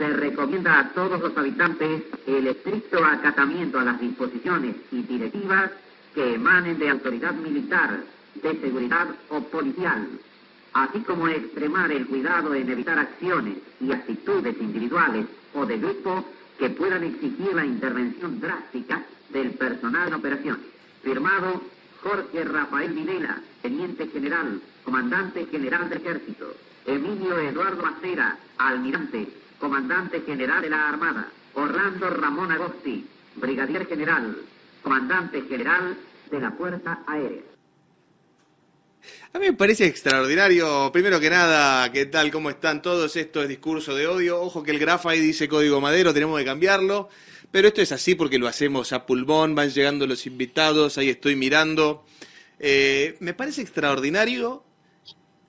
se recomienda a todos los habitantes el estricto acatamiento a las disposiciones y directivas que emanen de autoridad militar, de seguridad o policial, así como extremar el cuidado en evitar acciones y actitudes individuales o de grupo que puedan exigir la intervención drástica del personal en operaciones. Firmado Jorge Rafael Videla, Teniente General, Comandante General del Ejército. Emilio Eduardo Acera, Almirante, Comandante General de la Armada. Orlando Ramón Agosti, Brigadier General, Comandante General de la Fuerza Aérea. A mí me parece extraordinario. Primero que nada, ¿qué tal? ¿Cómo están todos? Esto es discurso de odio. Ojo que el grafo ahí dice código madero, tenemos que cambiarlo. Pero esto es así porque lo hacemos a pulmón, van llegando los invitados, ahí estoy mirando. Eh, me parece extraordinario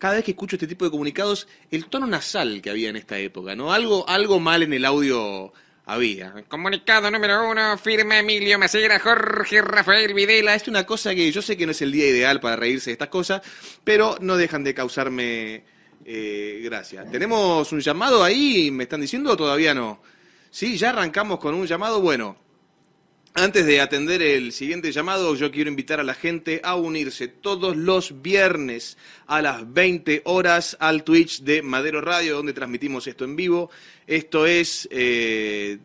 cada vez que escucho este tipo de comunicados el tono nasal que había en esta época, ¿no? Algo, algo mal en el audio había. Comunicado número uno, firma Emilio Macera, Jorge Rafael Videla. Es una cosa que yo sé que no es el día ideal para reírse de estas cosas, pero no dejan de causarme eh, gracia. ¿Tenemos un llamado ahí? ¿Me están diciendo o todavía no? Sí, ya arrancamos con un llamado. Bueno, antes de atender el siguiente llamado, yo quiero invitar a la gente a unirse todos los viernes a las 20 horas al Twitch de Madero Radio, donde transmitimos esto en vivo. Esto es eh,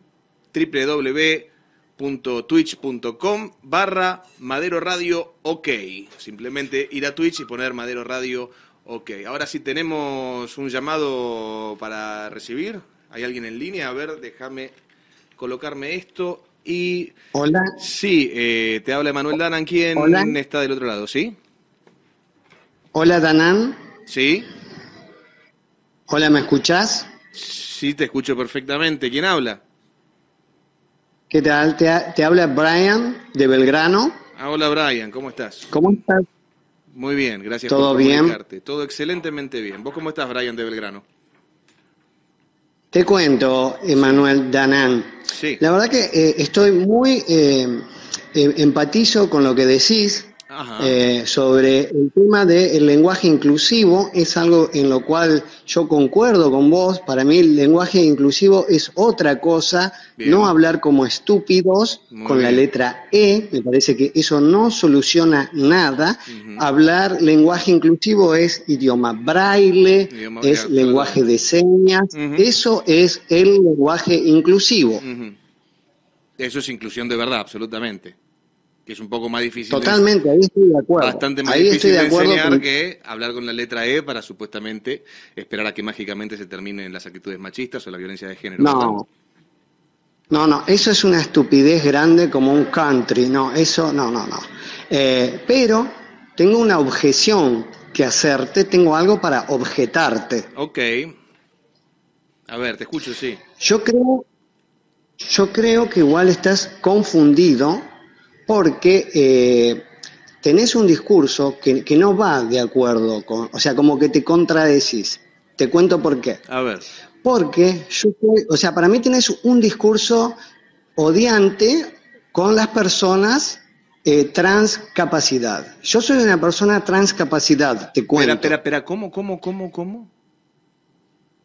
www.twitch.com barra Madero Radio OK. Simplemente ir a Twitch y poner Madero Radio OK. Ahora sí tenemos un llamado para recibir. ¿Hay alguien en línea? A ver, déjame colocarme esto. Y. Hola. Sí, eh, te habla Manuel Danan. ¿Quién está del otro lado? ¿Sí? Hola, Danan. Sí. Hola, ¿me escuchás? Sí, te escucho perfectamente. ¿Quién habla? ¿Qué tal? Te, habla Brian de Belgrano. Ah, hola, Brian. ¿Cómo estás? ¿Cómo estás? Muy bien, gracias ¿Todo por bien? Todo excelentemente bien. ¿Vos cómo estás, Brian de Belgrano? Te cuento, Emanuel Danan. Sí. La verdad que eh, estoy muy eh, eh, empatizo con lo que decís eh, sobre el tema del lenguaje inclusivo. Es algo en lo cual yo concuerdo con vos. Para mí el lenguaje inclusivo es otra cosa. No hablar como estúpidos con la letra E. Me parece que eso no soluciona nada. Hablar lenguaje inclusivo es idioma braille, es lenguaje de señas. Eso es el lenguaje inclusivo. Eso es inclusión de verdad, absolutamente que es un poco más difícil. Totalmente, ahí estoy de acuerdo. Bastante más difícil de, enseñar que hablar con la letra E para supuestamente esperar a que mágicamente se terminen las actitudes machistas o la violencia de género. No. No, no, eso es una estupidez grande como un country. No, eso, no, no, no. Eh, pero tengo una objeción que hacerte, tengo algo para objetarte. Ok. A ver, te escucho, sí. Yo creo, yo creo que igual estás confundido porque eh, tenés un discurso que, no va de acuerdo con, o sea, como que te contradecís. Te cuento por qué. A ver. Porque yo, o sea, para mí tenés un discurso odiante con las personas eh, transcapacidad. Yo soy una persona transcapacidad, te cuento. Espera, espera, espera, ¿cómo, cómo, cómo, cómo?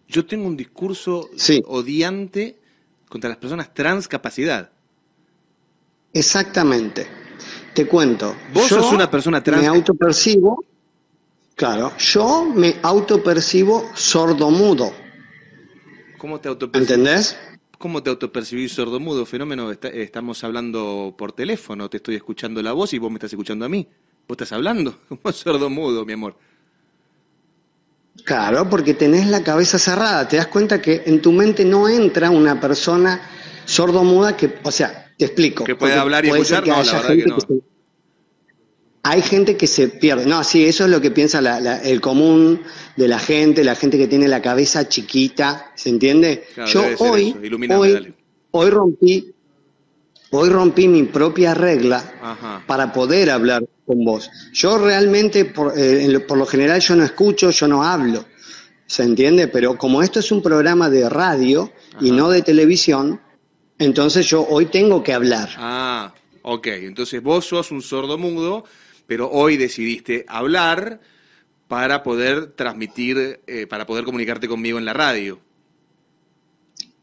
Yo tengo un discurso odiante contra las personas transcapacidad. Exactamente. Te cuento. Vos sos una persona trans. Me autopercibo, claro, yo me autopercibo sordomudo. ¿Cómo te autopercibís? ¿Entendés? ¿Cómo te autopercibís sordomudo? Fenómeno, estamos hablando por teléfono, te estoy escuchando la voz y vos me estás escuchando a mí. ¿Vos estás hablando? ¿Cómo sordomudo, mi amor? Claro, porque tenés la cabeza cerrada. Te das cuenta que en tu mente no entra una persona sordomuda que, o sea, te explico. Que puede hablar y escuchar, no, la verdad que no. hay gente que se pierde. No, sí, eso es lo que piensa el común de la gente, la gente que tiene la cabeza chiquita, ¿se entiende? Yo hoy, hoy, hoy rompí, hoy rompí mi propia regla para poder hablar con vos. Yo realmente, por, eh, por lo general, yo no escucho, yo no hablo, ¿se entiende? Pero como esto es un programa de radio y no de televisión, entonces yo hoy tengo que hablar. Ah, ok. Entonces vos sos un sordo mudo, pero hoy decidiste hablar para poder transmitir, eh, para poder comunicarte conmigo en la radio.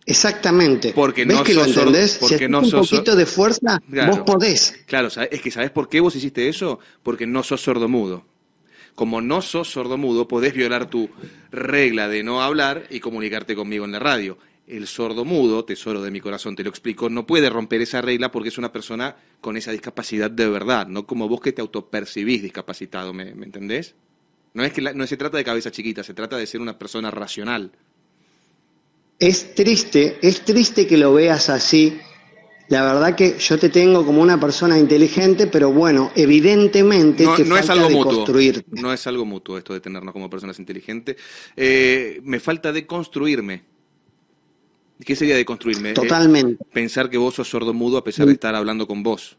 Exactamente. Porque ¿Ves no que lo entendés? Porque si no un sos poquito de fuerza, vos podés. Claro, es que ¿sabés por qué vos hiciste eso? Porque no sos sordomudo. Como no sos sordomudo, podés violar tu regla de no hablar y comunicarte conmigo en la radio. El sordomudo, tesoro de mi corazón, te lo explico, no puede romper esa regla porque es una persona con esa discapacidad de verdad, no como vos que te autopercibís discapacitado, ¿me, entendés? No es que no se trata de cabeza chiquita, se trata de ser una persona racional es triste, es triste que lo veas así. La verdad que yo te tengo como una persona inteligente, pero bueno, evidentemente no, te no falta es algo de mutuo. construirte. No es algo mutuo esto de tenernos como personas inteligentes. Eh, me falta de construirme. ¿Qué sería de construirme? Eh, Totalmente. pensar que vos sos sordomudo a pesar de estar hablando con vos.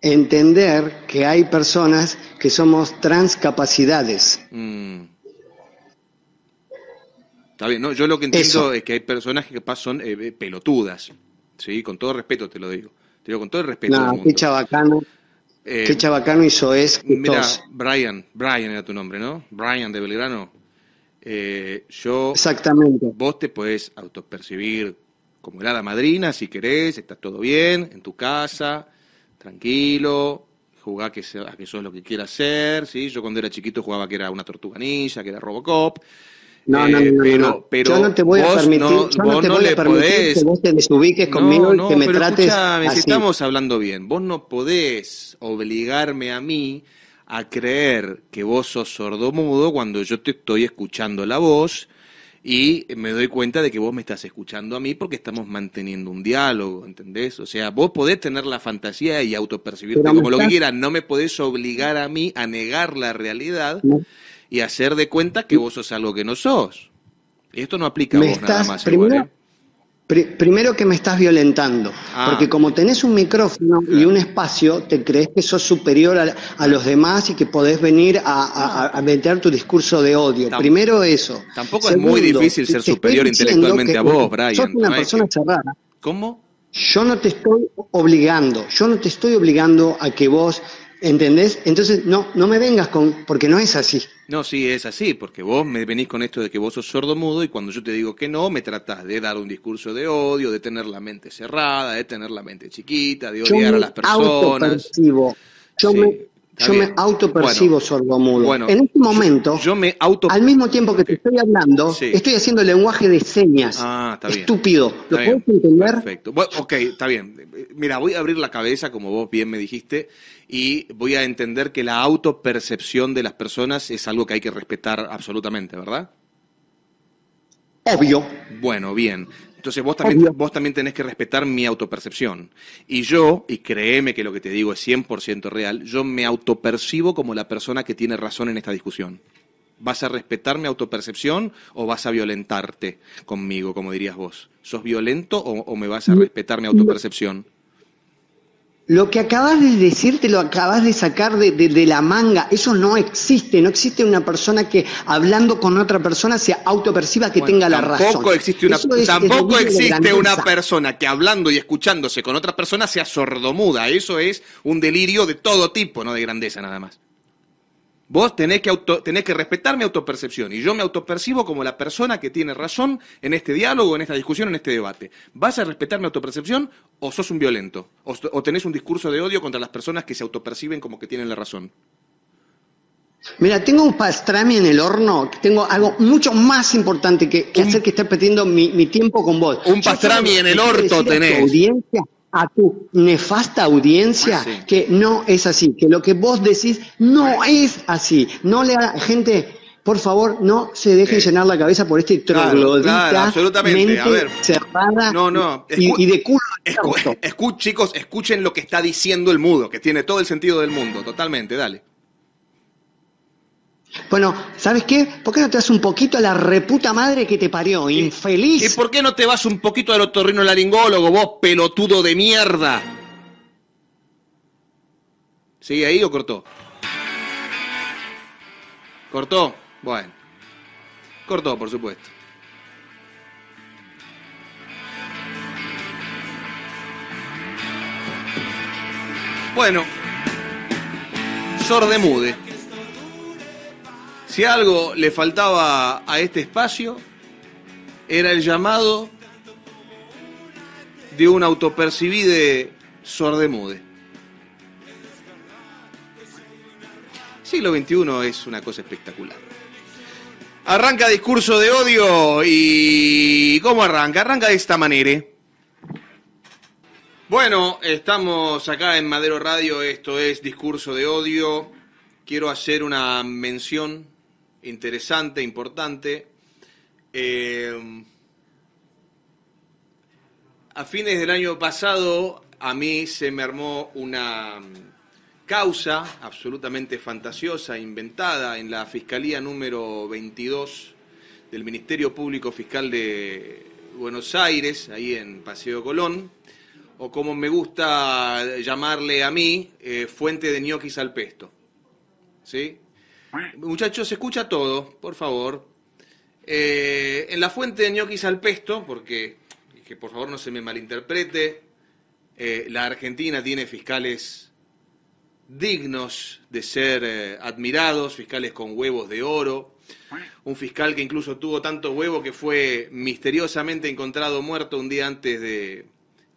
Entender que hay personas que somos transcapacidades. Mm. Está bien, no, yo lo que entiendo es que hay personas que son eh, pelotudas, ¿sí? Con todo respeto te lo digo. Te digo con todo el respeto no, qué chabacano. Eh, qué chabacano hizo es. Mira, Brian, Brian era tu nombre, ¿no? Brian de Belgrano. Eh, yo. Exactamente. Vos te podés autopercibir como el hada madrina, si querés, estás todo bien, en tu casa, tranquilo, jugá que, a que sos lo que quieras ser, ¿sí? Yo cuando era chiquito jugaba que era una tortuganilla, que era Robocop. No, no, no, pero, pero yo no te voy a permitir, yo no te voy a permitir que vos te desubiques conmigo y que me trates así. si estamos hablando bien, vos no podés obligarme a mí a creer que vos sos sordomudo cuando yo te estoy escuchando la voz y me doy cuenta de que vos me estás escuchando a mí porque estamos manteniendo un diálogo, ¿entendés? O sea, vos podés tener la fantasía y autopercibirte como lo que quieras, no me podés obligar a mí a negar la realidad y hacer de cuenta que vos sos algo que no sos. Y esto no aplica a vos nada más. Primero, ¿eh? Primero que me estás violentando, ah. porque como tenés un micrófono y un espacio, te crees que sos superior a, los demás y que podés venir a, a, meter tu discurso de odio. primero eso. Tampoco es muy difícil ser superior intelectualmente a vos, Brian. Sos una persona cerrada. ¿Cómo? Yo no te estoy obligando, yo no te estoy obligando a que vos ¿Entendés? Entonces, no, no me vengas con, porque no es así. No, sí, es así, porque vos me venís con esto de que vos sos sordo mudo y cuando yo te digo que no, me tratás de dar un discurso de odio, de tener la mente cerrada, de tener la mente chiquita, de odiar a las personas. Yo me yo me autopercibo sordomudo. Bueno, en este momento, yo me auto... al mismo tiempo que te estoy hablando, estoy haciendo lenguaje de señas. Ah, está bien. Estúpido. ¿Lo puedes entender? Perfecto. ok, está bien. Mira, voy a abrir la cabeza, como vos bien me dijiste, y voy a entender que la autopercepción de las personas es algo que hay que respetar absolutamente, ¿verdad? Obvio. Bueno, bien. Entonces vos también, vos también tenés que respetar mi autopercepción. Y yo, y créeme que lo que te digo es 100% real, yo me autopercibo como la persona que tiene razón en esta discusión. ¿Vas a respetar mi autopercepción o vas a violentarte conmigo, como dirías vos? ¿Sos violento o, o me vas a respetar mi autopercepción? Lo que acabas de decir te lo acabas de sacar de, la manga. Eso no existe. No existe una persona que hablando con otra persona se autoperciba que tenga la razón. Tampoco existe una, tampoco existe una persona que hablando y escuchándose con otra persona sea sordomuda. Eso es un delirio de todo tipo, no de grandeza nada más. Vos tenés que, auto, tenés que respetar mi autopercepción y yo me autopercibo como la persona que tiene razón en este diálogo, en esta discusión, en este debate. ¿Vas a respetar mi autopercepción o sos un violento? O, tenés un discurso de odio contra las personas que se autoperciben como que tienen la razón? Mira, tengo un pastrami en el horno, tengo algo mucho más importante que, hacer que estar perdiendo mi, tiempo con vos. Un pastrami en el orto tenés a tu nefasta audiencia ah, que no es así, que lo que vos decís no es así. No le gente, por favor, no se dejen llenar la cabeza por este troglodita absolutamente. A ver. cerrada no, no. y, de culo. chicos, escuchen lo que está diciendo el mudo, que tiene todo el sentido del mundo, totalmente, dale. Bueno, ¿sabes qué? ¿Por qué no te vas un poquito a la reputa madre que te parió, infeliz? ¿Y por qué no te vas un poquito al otorrino laringólogo, vos pelotudo de mierda? ¿Sigue ahí o cortó? ¿Cortó? Bueno. Cortó, por supuesto. Bueno. Sordemude. Si algo le faltaba a este espacio, era el llamado de un autopercibide sordemude. Siglo XXI es una cosa espectacular. Arranca discurso de odio y... ¿Cómo arranca? Arranca de esta manera. Bueno, estamos acá en Madero Radio, esto es Discurso de Odio. Quiero hacer una mención interesante, importante. Eh, a fines del año pasado a mí se me armó una causa absolutamente fantasiosa, inventada en la Fiscalía número 22 del Ministerio Público Fiscal de Buenos Aires, ahí en Paseo Colón o como me gusta llamarle a mí, eh, fuente de ñoquis al pesto. ¿Sí? Muchachos, se escucha todo, por favor. Eh, en la fuente de ñoquis al pesto, porque, que por favor no se me malinterprete, eh, la Argentina tiene fiscales dignos de ser admirados, fiscales con huevos de oro, un fiscal que incluso tuvo tanto huevo que fue misteriosamente encontrado muerto un día antes de,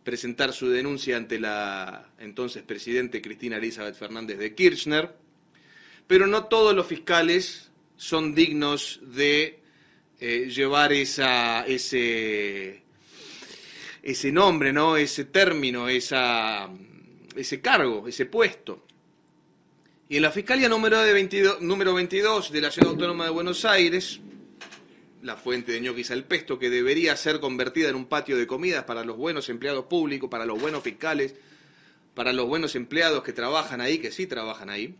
presentar su denuncia ante la entonces presidente Cristina Elizabeth Fernández de Kirchner, pero no todos los fiscales son dignos de eh, llevar esa, ese, ese nombre, ¿no? ese término, esa, ese cargo, ese puesto. Y en la Fiscalía número, de 22, número 22 de la Ciudad Autónoma de Buenos Aires, la fuente de ñoquis al pesto, que debería ser convertida en un patio de comidas para los buenos empleados públicos, para los buenos fiscales, para los buenos empleados que trabajan ahí, que sí trabajan ahí.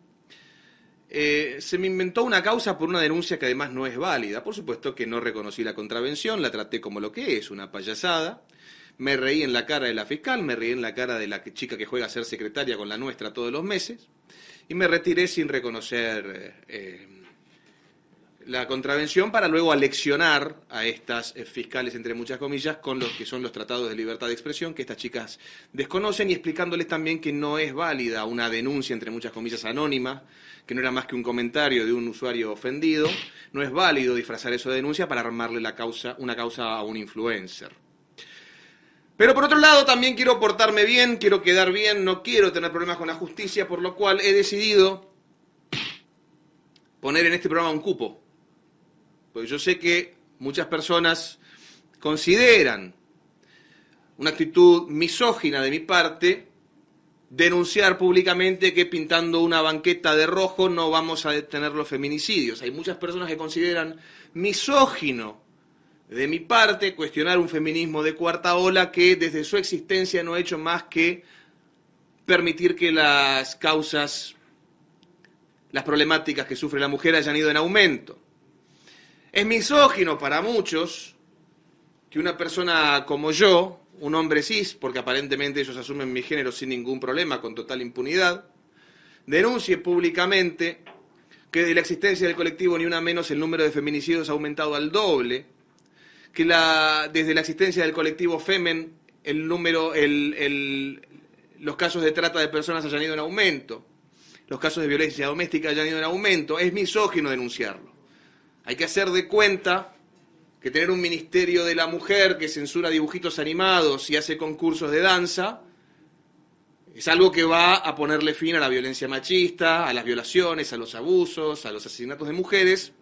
Eh, se me inventó una causa por una denuncia que además no es válida. Por supuesto que no reconocí la contravención, la traté como lo que es, una payasada. Me reí en la cara de la fiscal, me reí en la cara de la chica que juega a ser secretaria con la nuestra todos los meses y me retiré sin reconocer eh, la contravención para luego aleccionar a estas eh, fiscales, entre muchas comillas, con los que son los tratados de libertad de expresión que estas chicas desconocen y explicándoles también que no es válida una denuncia, entre muchas comillas, anónima, que no era más que un comentario de un usuario ofendido, no es válido disfrazar eso de denuncia para armarle la causa, una causa a un influencer. Pero por otro lado, también quiero portarme bien, quiero quedar bien, no quiero tener problemas con la justicia, por lo cual he decidido poner en este programa un cupo porque yo sé que muchas personas consideran una actitud misógina de mi parte denunciar públicamente que pintando una banqueta de rojo no vamos a detener los feminicidios. Hay muchas personas que consideran misógino de mi parte cuestionar un feminismo de cuarta ola que desde su existencia no ha hecho más que permitir que las causas, las problemáticas que sufre la mujer hayan ido en aumento. Es misógino para muchos que una persona como yo, un hombre cis, porque aparentemente ellos asumen mi género sin ningún problema, con total impunidad, denuncie públicamente que de la existencia del colectivo Ni Una Menos el número de feminicidios ha aumentado al doble, que desde la existencia del colectivo Femen el número, los casos de trata de personas hayan ido en aumento, los casos de violencia doméstica hayan ido en aumento, es misógino denunciarlo. Hay que hacer de cuenta que tener un ministerio de la mujer que censura dibujitos animados y hace concursos de danza es algo que va a ponerle fin a la violencia machista, a las violaciones, a los abusos, a los asesinatos de mujeres.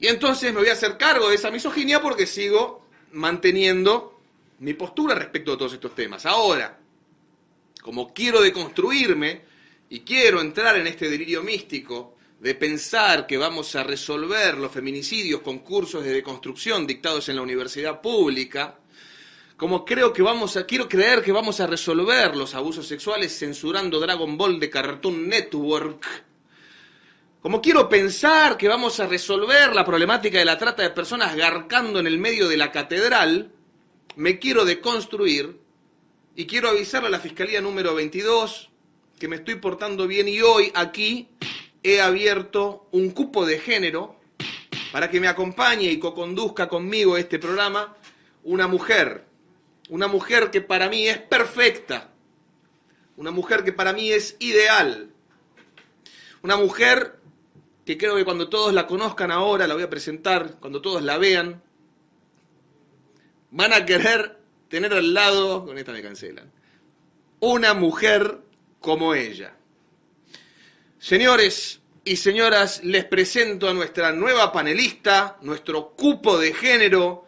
Y entonces me voy a hacer cargo de esa misoginia porque sigo manteniendo mi postura respecto a todos estos temas. Ahora, como quiero deconstruirme y quiero entrar en este delirio místico de pensar que vamos a resolver los feminicidios con cursos de deconstrucción dictados en la universidad pública, como creo que vamos a, quiero creer que vamos a resolver los abusos sexuales censurando Dragon Ball de Cartoon Network, como quiero pensar que vamos a resolver la problemática de la trata de personas garcando en el medio de la catedral, me quiero deconstruir y quiero avisarle a la Fiscalía número 22 que me estoy portando bien y hoy aquí he abierto un cupo de género para que me acompañe y co-conduzca conmigo este programa una mujer, una mujer que para mí es perfecta, una mujer que para mí es ideal, una mujer que creo que cuando todos la conozcan ahora, la voy a presentar, cuando todos la vean, van a querer tener al lado, con esta me cancelan, una mujer como ella. Señores y señoras, les presento a nuestra nueva panelista, nuestro cupo de género,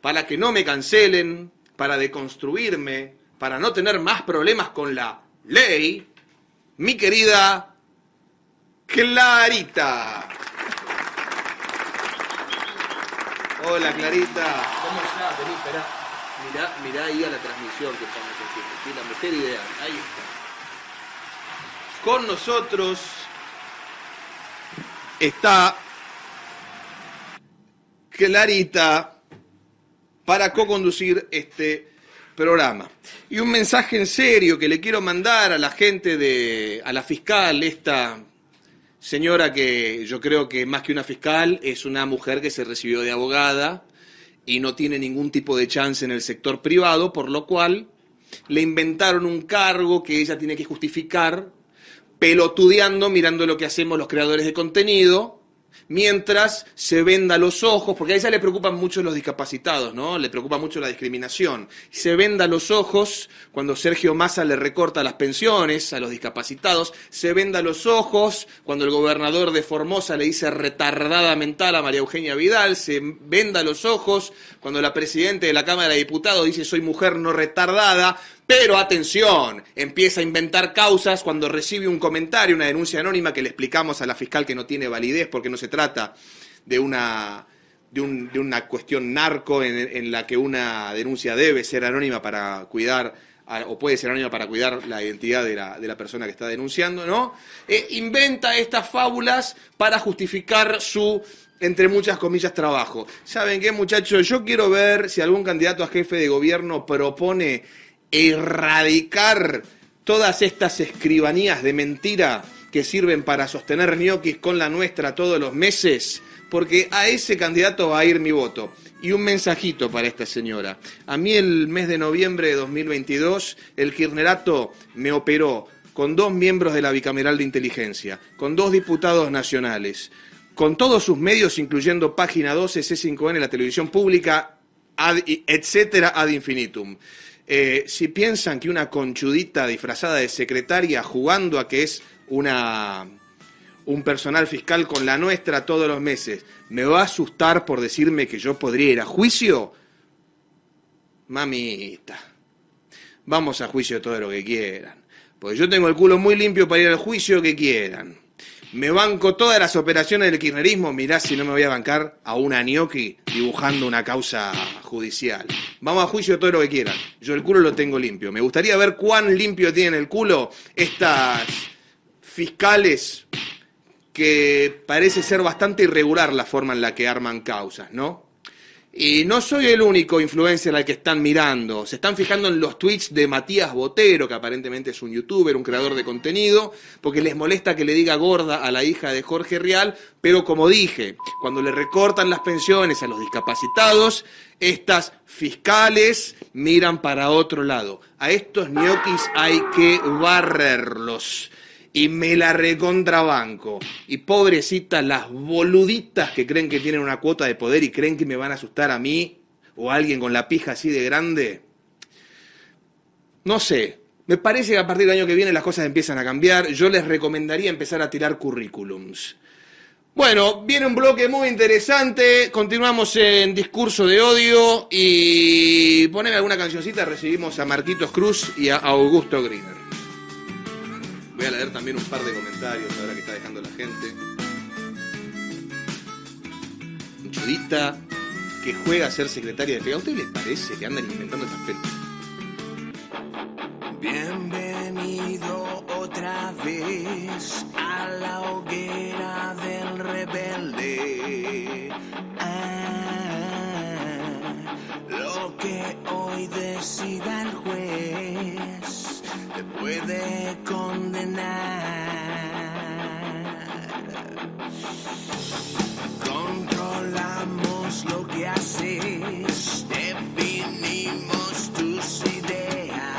para que no me cancelen, para deconstruirme, para no tener más problemas con la ley, mi querida Clarita. Hola Clarita, ¿cómo estás? Vení, esperá. Mirá, mirá ahí a la transmisión que estamos haciendo, ¿sí? la mujer ideal, ahí. Con nosotros está Clarita para co-conducir este programa. Y un mensaje en serio que le quiero mandar a la gente de, a la fiscal, esta señora que yo creo que más que una fiscal es una mujer que se recibió de abogada y no tiene ningún tipo de chance en el sector privado, por lo cual le inventaron un cargo que ella tiene que justificar pelotudeando, mirando lo que hacemos los creadores de contenido, mientras se venda los ojos, porque a ella le preocupan mucho los discapacitados, ¿no? Le preocupa mucho la discriminación. Se venda los ojos cuando Sergio Massa le recorta las pensiones a los discapacitados, se venda los ojos cuando el gobernador de Formosa le dice retardada mental a María Eugenia Vidal, se venda los ojos cuando la presidenta de la Cámara de Diputados dice soy mujer no retardada, pero atención, empieza a inventar causas cuando recibe un comentario, una denuncia anónima que le explicamos a la fiscal que no tiene validez porque no se trata de una, de, una cuestión narco en, la que una denuncia debe ser anónima para cuidar o puede ser anónima para cuidar la identidad de la, persona que está denunciando, ¿no? Eh, inventa estas fábulas para justificar su entre muchas comillas, trabajo. ¿Saben qué, muchachos? Yo quiero ver si algún candidato a jefe de gobierno propone erradicar todas estas escribanías de mentira que sirven para sostener ñoquis con la nuestra todos los meses, porque a ese candidato va a ir mi voto. Y un mensajito para esta señora. A mí el mes de noviembre de 2022 el Kirnerato me operó con dos miembros de la Bicameral de Inteligencia, con dos diputados nacionales, con todos sus medios, incluyendo Página 12, C5N, la televisión pública, etcétera, ad infinitum. Eh, si piensan que una conchudita disfrazada de secretaria jugando a que es una, un personal fiscal con la nuestra todos los meses, me va a asustar por decirme que yo podría ir a juicio, mamita, vamos a juicio todo lo que quieran. Porque yo tengo el culo muy limpio para ir al juicio que quieran. Me banco todas las operaciones del kirchnerismo, mirá si no me voy a bancar a una gnocchi dibujando una causa judicial. Vamos a juicio todo lo que quieran. Yo el culo lo tengo limpio. Me gustaría ver cuán limpio tienen el culo estas fiscales que parece ser bastante irregular la forma en la que arman causas, ¿no? Y no soy el único influencer al que están mirando. Se están fijando en los tweets de Matías Botero, que aparentemente es un youtuber, un creador de contenido, porque les molesta que le diga gorda a la hija de Jorge Real, pero como dije, cuando le recortan las pensiones a los discapacitados, estas fiscales miran para otro lado. A estos ñoquis hay que barrerlos y me la recontrabanco. Y pobrecitas las boluditas que creen que tienen una cuota de poder y creen que me van a asustar a mí o a alguien con la pija así de grande. No sé, me parece que a partir del año que viene las cosas empiezan a cambiar. Yo les recomendaría empezar a tirar currículums. Bueno, viene un bloque muy interesante. Continuamos en discurso de odio y poneme alguna cancioncita. Recibimos a Marquitos Cruz y a Augusto Griner. Voy a leer también un par de comentarios ahora que está dejando la gente. Un chudita que juega a ser secretaria de FEA. ¿A ustedes les parece que andan inventando estas películas? Bienvenido otra vez a la hoguera del rebelde. Ah, lo que hoy decida el juez te puede condenar. Controlamos lo que haces, definimos tus ideas.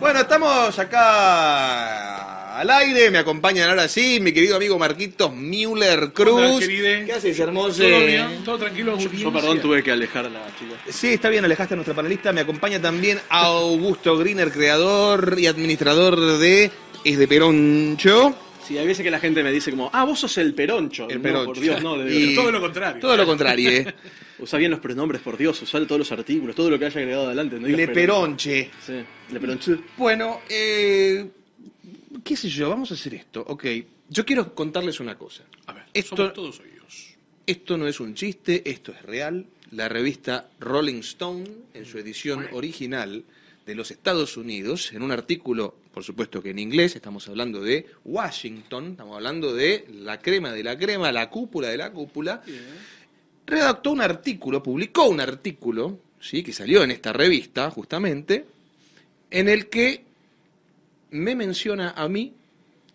Bueno, estamos acá al aire. Me acompañan ahora sí mi querido amigo Marquitos Müller Cruz. ¿Qué haces, hermoso? Todo bien, todo tranquilo. Yo, yo, perdón, tuve que alejarla, chicos. Sí, está bien, alejaste a nuestra panelista. Me acompaña también Augusto Griner, creador y administrador de Es de Peroncho. Sí, hay veces que la gente me dice como, ah, vos sos el peroncho. El No, Peroncho. por Dios, no. De, Y- Todo lo contrario. Todo lo contrario, ¿eh? Usa bien los pronombres, por Dios. Usá todos los artículos, todo lo que haya agregado adelante. No Le peroncho. Peronche. Sí, le peroncho. Bueno, eh, qué sé yo, vamos a hacer esto. Ok, yo quiero contarles una cosa. A ver, Esto- somos todos oídos. Esto no es un chiste, esto es real. La revista Rolling Stone, en su edición original de los Estados Unidos, en un artículo, por supuesto que en inglés, estamos hablando de Washington, estamos hablando de la crema de la crema, la cúpula de la cúpula, redactó un artículo, publicó un artículo, ¿sí? que salió en esta revista, justamente, en el que me menciona a mí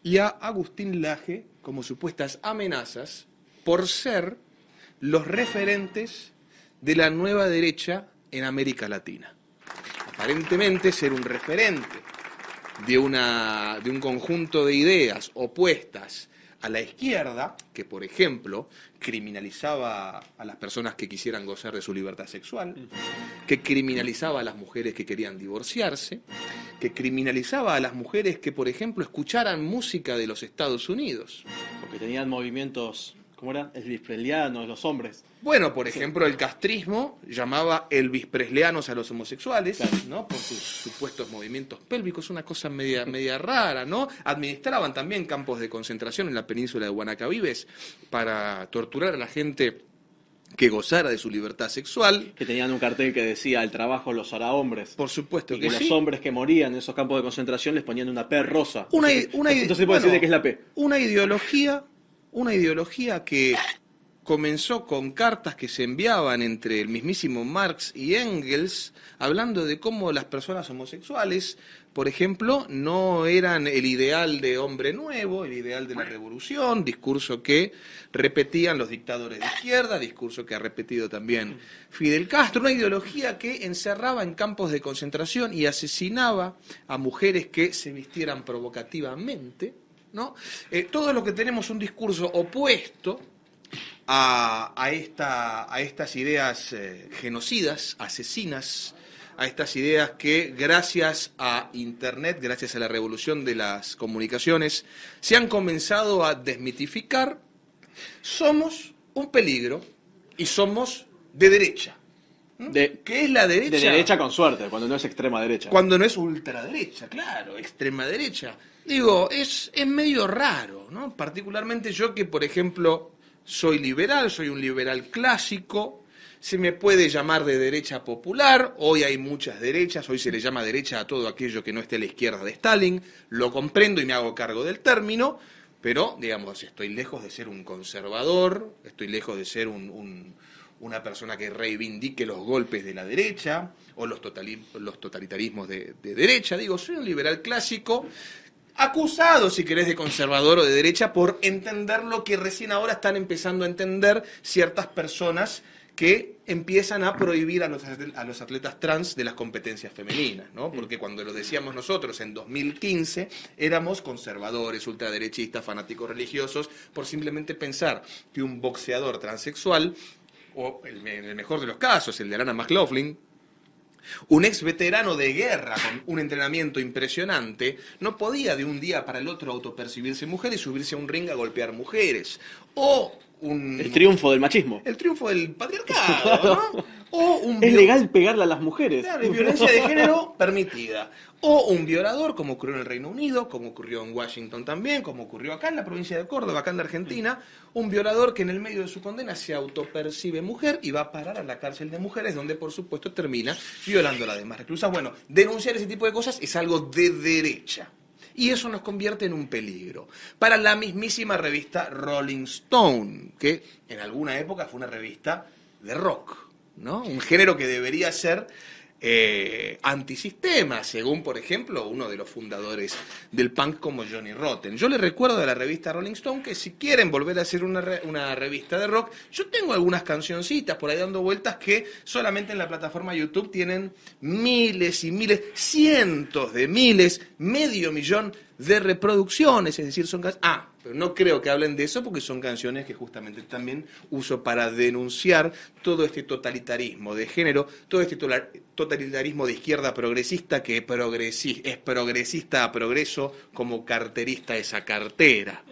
y a Agustín Laje como supuestas amenazas por ser los referentes de la nueva derecha en América Latina. Aparentemente ser un referente de, una, de un conjunto de ideas opuestas a la izquierda, que por ejemplo criminalizaba a las personas que quisieran gozar de su libertad sexual, que criminalizaba a las mujeres que querían divorciarse, que criminalizaba a las mujeres que por ejemplo escucharan música de los Estados Unidos. Porque tenían movimientos, ¿cómo eran? Elvis Preslianos, los hombres. Bueno, por ejemplo, el castrismo llamaba Elvis Presleanos a los homosexuales, ¿no? Por sus supuestos movimientos pélvicos, una cosa media, media rara, ¿no? Administraban también campos de concentración en la península de Guanacavives para torturar a la gente que gozara de su libertad sexual. Que tenían un cartel que decía, el trabajo los hará hombres. Por supuesto y que que los sí. hombres que morían en esos campos de concentración les ponían una P rosa. Una, Entonces, una entonces se puede decir de qué es la P. Una ideología, una ideología que comenzó con cartas que se enviaban entre el mismísimo Marx y Engels, hablando de cómo las personas homosexuales, por ejemplo, no eran el ideal de hombre nuevo, el ideal de la revolución, discurso que repetían los dictadores de izquierda, discurso que ha repetido también Fidel Castro, una ideología que encerraba en campos de concentración y asesinaba a mujeres que se vistieran provocativamente, ¿no? Eh, todo lo que tenemos un discurso opuesto a, a esta, a estas ideas eh, genocidas, asesinas, a estas ideas que gracias a Internet, gracias a la revolución de las comunicaciones, se han comenzado a desmitificar, somos un peligro y somos de derecha. De- ¿Qué es la derecha? De derecha con suerte, cuando no es extrema derecha. Cuando no es ultraderecha, claro, extrema derecha. Digo, es, es medio raro, ¿no? Particularmente yo que, por ejemplo, soy liberal, soy un liberal clásico, se me puede llamar de derecha popular, hoy hay muchas derechas, hoy se le llama derecha a todo aquello que no esté a la izquierda de Stalin, lo comprendo y me hago cargo del término, pero, digamos, estoy lejos de ser un conservador, estoy lejos de ser un- un, una persona que reivindique los golpes de la derecha o los, totali- los totalitarismos de derecha. Digo, soy un liberal clásico, acusado, si querés, de conservador o de derecha por entender lo que recién ahora están empezando a entender ciertas personas que empiezan a prohibir a los, a los atletas trans de las competencias femeninas, ¿no? Porque cuando lo decíamos nosotros en 2015, éramos conservadores, ultraderechistas, fanáticos religiosos, por simplemente pensar que un boxeador transexual, o el- en el mejor de los casos, el de Alana McLaughlin, un ex veterano de guerra con un entrenamiento impresionante no podía de un día para el otro autopercibirse mujer y subirse a un ring a golpear mujeres. O un... El triunfo del machismo. el triunfo del patriarcado, ¿no? O un Es legal pegarle a las mujeres. Claro, y violencia de género permitida. O un violador, como ocurrió en el Reino Unido, como ocurrió en Washington también, como ocurrió acá en la provincia de Córdoba, acá en la Argentina, un violador que en el medio de su condena se autopercibe mujer y va a parar a la cárcel de mujeres, donde por supuesto termina violando a las demás reclusas. Bueno, denunciar ese tipo de cosas es algo de derecha. Y eso nos convierte en un peligro. Para la mismísima revista Rolling Stone, que en alguna época fue una revista de rock, ¿no? Un género que debería ser eh, antisistema, según, por ejemplo, uno de los fundadores del punk como Johnny Rotten. Yo le recuerdo a la revista Rolling Stone que si quieren volver a hacer una, una revista de rock, yo tengo algunas cancioncitas por ahí dando vueltas que solamente en la plataforma YouTube tienen miles y miles, cientos de miles, medio millón de reproducciones, es decir, son canciones... Ah, pero no creo que hablen de eso porque son canciones que justamente también uso para denunciar todo este totalitarismo de género, todo este totalitarismo de izquierda progresista que es progresista a progreso como carterista esa cartera.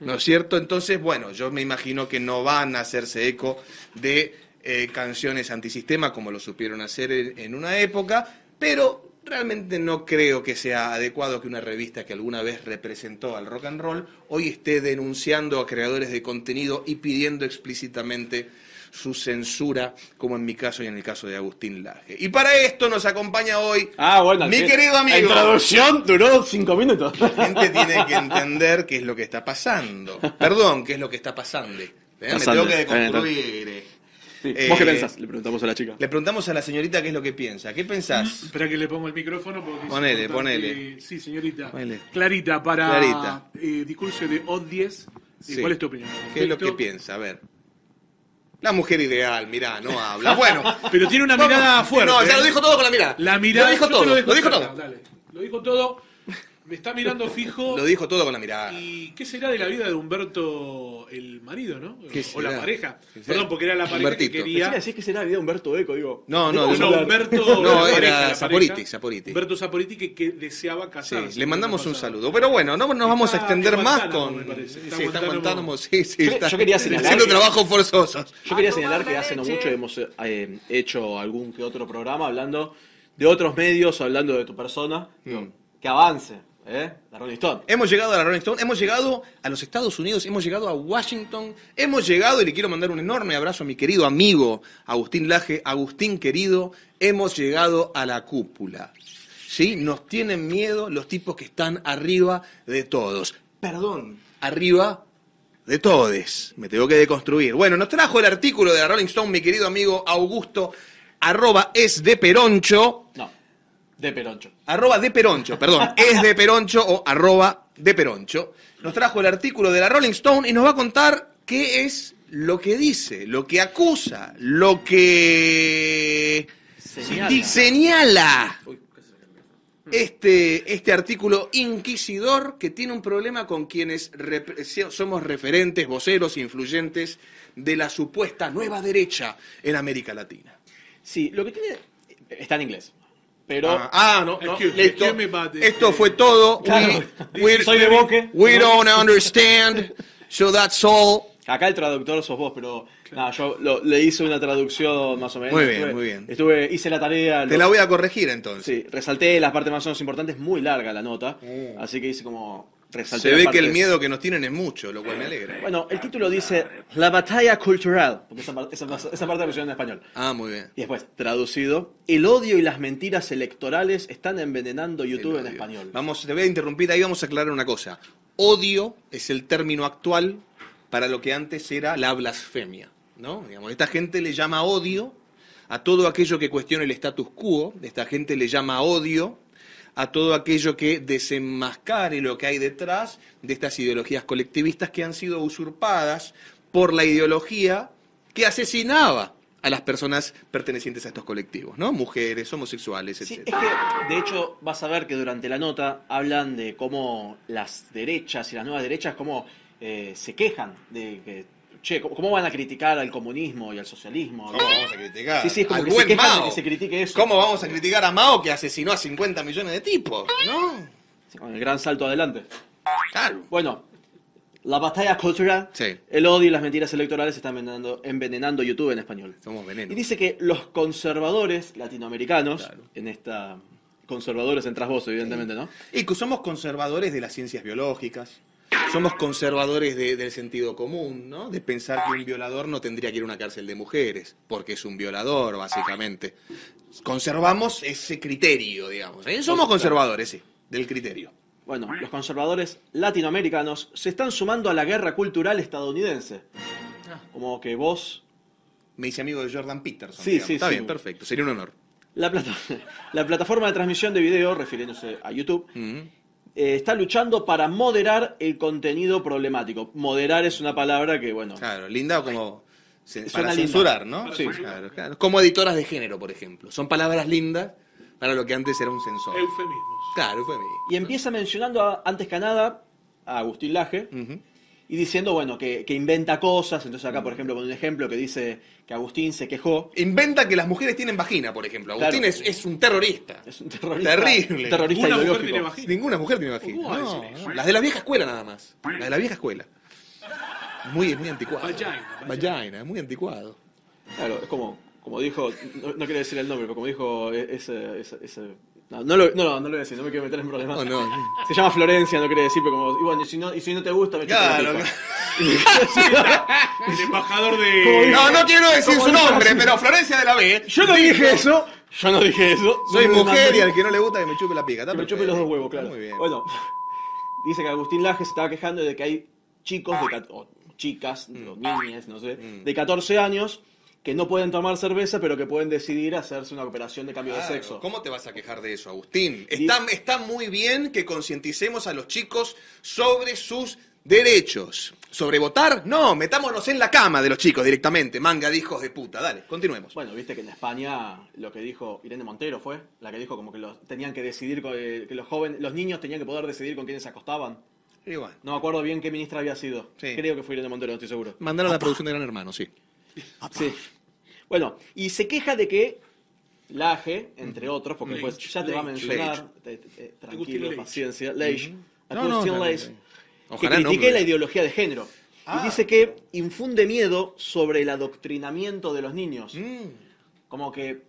¿No es cierto? Entonces, bueno, yo me imagino que no van a hacerse eco de eh, canciones antisistema como lo supieron hacer en una época, pero realmente no creo que sea adecuado que una revista que alguna vez representó al rock and roll hoy esté denunciando a creadores de contenido y pidiendo explícitamente su censura, como en mi caso y en el caso de Agustín Laje. Y para esto nos acompaña hoy Ah, bueno. mi querido La amigo. introducción duró cinco minutos. La gente tiene que entender qué es lo que está pasando. Perdón, qué es lo que está pasando. Eh, Me tengo que deconstruir. Eh. Sí. Eh, ¿Vos qué pensás? Le preguntamos a la chica. Le preguntamos a la señorita qué es lo que piensa. ¿Qué pensás? Espera que le pongo el micrófono porque Ponele, ponele. Sí, señorita. Ponele. Clarita, para Clarita. eh, discurso de OD 10, eh, Sí. ¿cuál es tu opinión? ¿Qué es lo que piensa? A ver. La mujer ideal, mirá, no habla. Bueno. Pero tiene una mirada fuerte. No, ya lo dijo todo con la mirada. La mirada. Lo dijo todo, Lo, dijo todo. dale. Lo dijo todo. Me está mirando fijo. Lo dijo todo con la mirada. ¿Y qué será de la vida de Humberto, el marido, no? ¿Qué o la pareja. Perdón, porque era la pareja Humbertito. que quería. que decís que será la vida de Humberto Eco, digo. No, no, No, Humberto. No, era pareja. Saporiti. Humberto Saporiti que, que deseaba Sí, casarse. le mandamos un saludo. Pero bueno, no nos vamos a extender en más con. me parece. Está Sí, está Guantánamo. Sí, sí. Yo- está yo quería señalar haciendo que- trabajos forzosos. Yo quería señalar que hace no mucho hemos eh, hecho algún que otro programa hablando de otros medios, hablando de tu persona. Digo, Que avance, ¿eh? La Rolling Stone. Hemos llegado a la Rolling Stone, hemos llegado a los Estados Unidos, hemos llegado a Washington, hemos llegado, y le quiero mandar un enorme abrazo a mi querido amigo Agustín Laje. Agustín querido, hemos llegado a la cúpula. ¿Sí? Nos tienen miedo los tipos que están arriba de todos. Perdón, arriba de todes. Me tengo que deconstruir. Bueno, nos trajo el artículo de la Rolling Stone mi querido amigo Augusto, arroba es de Peroncho. No, de Peroncho. Arroba de Peroncho, perdón, es de Peroncho o arroba de Peroncho. Nos trajo el artículo de la Rolling Stone y nos va a contar qué es lo que dice, lo que acusa, lo que Señala. señala este, este artículo inquisidor que tiene un problema con quienes somos referentes, voceros, influyentes de la supuesta nueva derecha en América Latina. Sí, lo que tiene. Está en inglés. Pero. Ah, ah, no, no, Excuse- excuse me, but, Esto este, fue todo. Claro. We, we- Soy de Boque. we don't understand, so that's all. Acá el traductor sos vos, pero. Nada, yo lo- le hice una traducción más o menos. Muy bien, Estuve- muy bien. Estuve, hice la tarea. Te lo- la voy a corregir entonces. Sí, resalté las partes más o menos importantes, muy larga la nota. Así que hice como. Se ve que el miedo que nos tienen es mucho, lo cual me alegra. Bueno, el título dice La batalla cultural. Porque esa, par- esa, esa parte la pusieron en español. Ah, muy bien. Y después, traducido, el odio y las mentiras electorales están envenenando YouTube en español. Vamos, te voy a interrumpir ahí, vamos a aclarar una cosa. Odio es el término actual para lo que antes era la blasfemia, ¿no? Digamos, esta gente le llama odio a todo aquello que cuestiona el status quo, esta gente le llama odio a todo aquello que desenmascare lo que hay detrás de estas ideologías colectivistas que han sido usurpadas por la ideología que asesinaba a las personas pertenecientes a estos colectivos, ¿no? Mujeres, homosexuales, Sí, etc. es que de hecho vas a ver que durante la nota hablan de cómo las derechas y las nuevas derechas cómo eh, se quejan de que, che, ¿cómo, van a criticar al comunismo y al socialismo? ¿Cómo vamos a criticar? Sí, sí, es como al que se buen de Mao? que se critique eso. ¿Cómo vamos a criticar a Mao que asesinó a 50 millones de tipos? ¿No? Sí, Con el gran salto adelante. Claro. Bueno, la batalla cultural, Sí. el odio y las mentiras electorales están envenenando, envenenando YouTube en español. Somos veneno. Y dice que los conservadores latinoamericanos, Claro. en esta... Conservadores entras vos, evidentemente, ¿no? Y que somos conservadores de las ciencias biológicas. Somos conservadores de- del sentido común, ¿no? De pensar que un violador no tendría que ir a una cárcel de mujeres, porque es un violador, básicamente. Conservamos ese criterio, digamos. ¿eh? Somos conservadores, sí, del criterio. Bueno, los conservadores latinoamericanos se están sumando a la guerra cultural estadounidense. Como que vos... Me hice amigo de Jordan Peterson. Sí, digamos. sí, Está sí. bien, perfecto. Sería un honor. La, plata- la plataforma de transmisión de video, refiriéndose a YouTube, Mm. Eh, está luchando para moderar el contenido problemático. Moderar es una palabra que, bueno, Claro, linda como Suena para linda. censurar, ¿no? Sí. Claro, claro. Como editoras de género, por ejemplo. Son palabras lindas para lo que antes era un sensor. Eufemismos. Claro, eufemismo. Y empieza mencionando a- antes que nada a Agustín Laje Ujú. Y diciendo, bueno, que, que inventa cosas. Entonces acá, por ejemplo, pone un ejemplo que dice que Agustín se quejó. Inventa que las mujeres tienen vagina, por ejemplo. Agustín Claro. es, es un terrorista. Es un terrorista. Terrible. terrorista Ninguna mujer tiene vagina. Ninguna mujer tiene vagina. ¿Cómo va a No, Las de la vieja escuela nada más. Las de la vieja escuela. Muy, muy anticuado. Vagina, Vagina, muy anticuado. Claro, es como, como dijo, no, no quiero decir el nombre, pero como dijo e- ese... ese, ese- no, no, lo, no, no, no lo voy a decir, no me quiero meter en problemas. Oh, no. Se llama Florencia, no quiere decir, pero como, y bueno, y si no, y si no te gusta, me Claro, pipa. El embajador de. No, no quiero decir su nombre, así. pero Florencia de la B. Yo no dije eso, yo no dije eso. Soy mujer y al que no le gusta que me chupe la pica. Que me chupe los dos huevos, claro. Muy bien. Bueno, dice que Agustín Laje se estaba quejando de que hay chicos, de, cat- o chicas, Mm. o niñas, no sé, de 14 años que no pueden tomar cerveza, pero que pueden decidir hacerse una operación de cambio Claro, de sexo. ¿Cómo te vas a quejar de eso, Agustín? Está, está muy bien que concienticemos a los chicos sobre sus derechos. ¿Sobre votar? No, metámonos en la cama de los chicos directamente. Manga de hijos de puta. Dale, continuemos. Bueno, viste que en España lo que dijo Irene Montero fue, la que dijo como que los, tenían que decidir, con- eh, que los jóvenes, los niños tenían que poder decidir con quiénes se acostaban. Bueno, No me acuerdo bien qué ministra había sido. Sí. Creo que fue Irene Montero, no estoy seguro. mandaron a la producción de Gran Hermano, sí. Sí. Bueno, y se queja de que Laje, entre otros, porque después ya te va a mencionar, te- te- Agustín tranquilo, paciencia, Agustín no, Leitch, no, que critique la ideología de género. Ah. Y dice que infunde miedo sobre el adoctrinamiento de los niños. Mm, Como que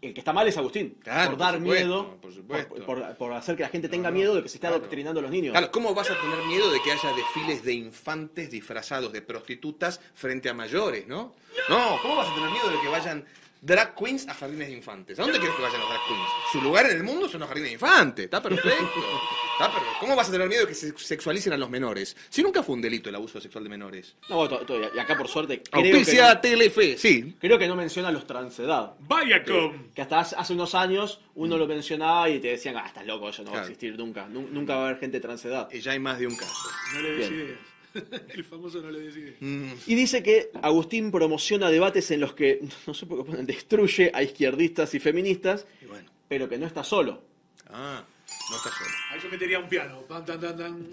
el que está mal es Agustín. Claro, por por dar supuesto, miedo, por supuesto. por, por- por hacer que la gente tenga miedo de que se esté claro. adoctrinando a los niños. Claro, ¿cómo vas a tener miedo de que haya desfiles de infantes disfrazados de prostitutas frente a mayores, no? No, ¿cómo vas a tener miedo de que vayan drag queens a jardines de infantes? ¿A dónde quieres que vayan los drag queens? Su lugar en el mundo son los jardines de infantes. Está perfecto. Está perfecto. ¿Cómo vas a tener miedo de que se sexualicen a los menores? Si nunca fue un delito el abuso sexual de menores. No, bueno, to- to- y acá por suerte creo que, Auspicia no, Telefe, sí. creo que no menciona a los transedad. Viacom. Que hasta hace unos años uno lo mencionaba y te decían, ah, estás loco, eso no va a existir nunca. Nu- Nunca va a haber gente transedad. Y ya hay más de un caso. No le des ideas. El famoso no le des ideas. Mm, Y dice que Agustín promociona debates en los que, no sé por qué ponen, destruye a izquierdistas y feministas, y bueno. pero que no está solo. Ah, no está solo. Ahí yo metería un piano. Tan, tan, tan, tan.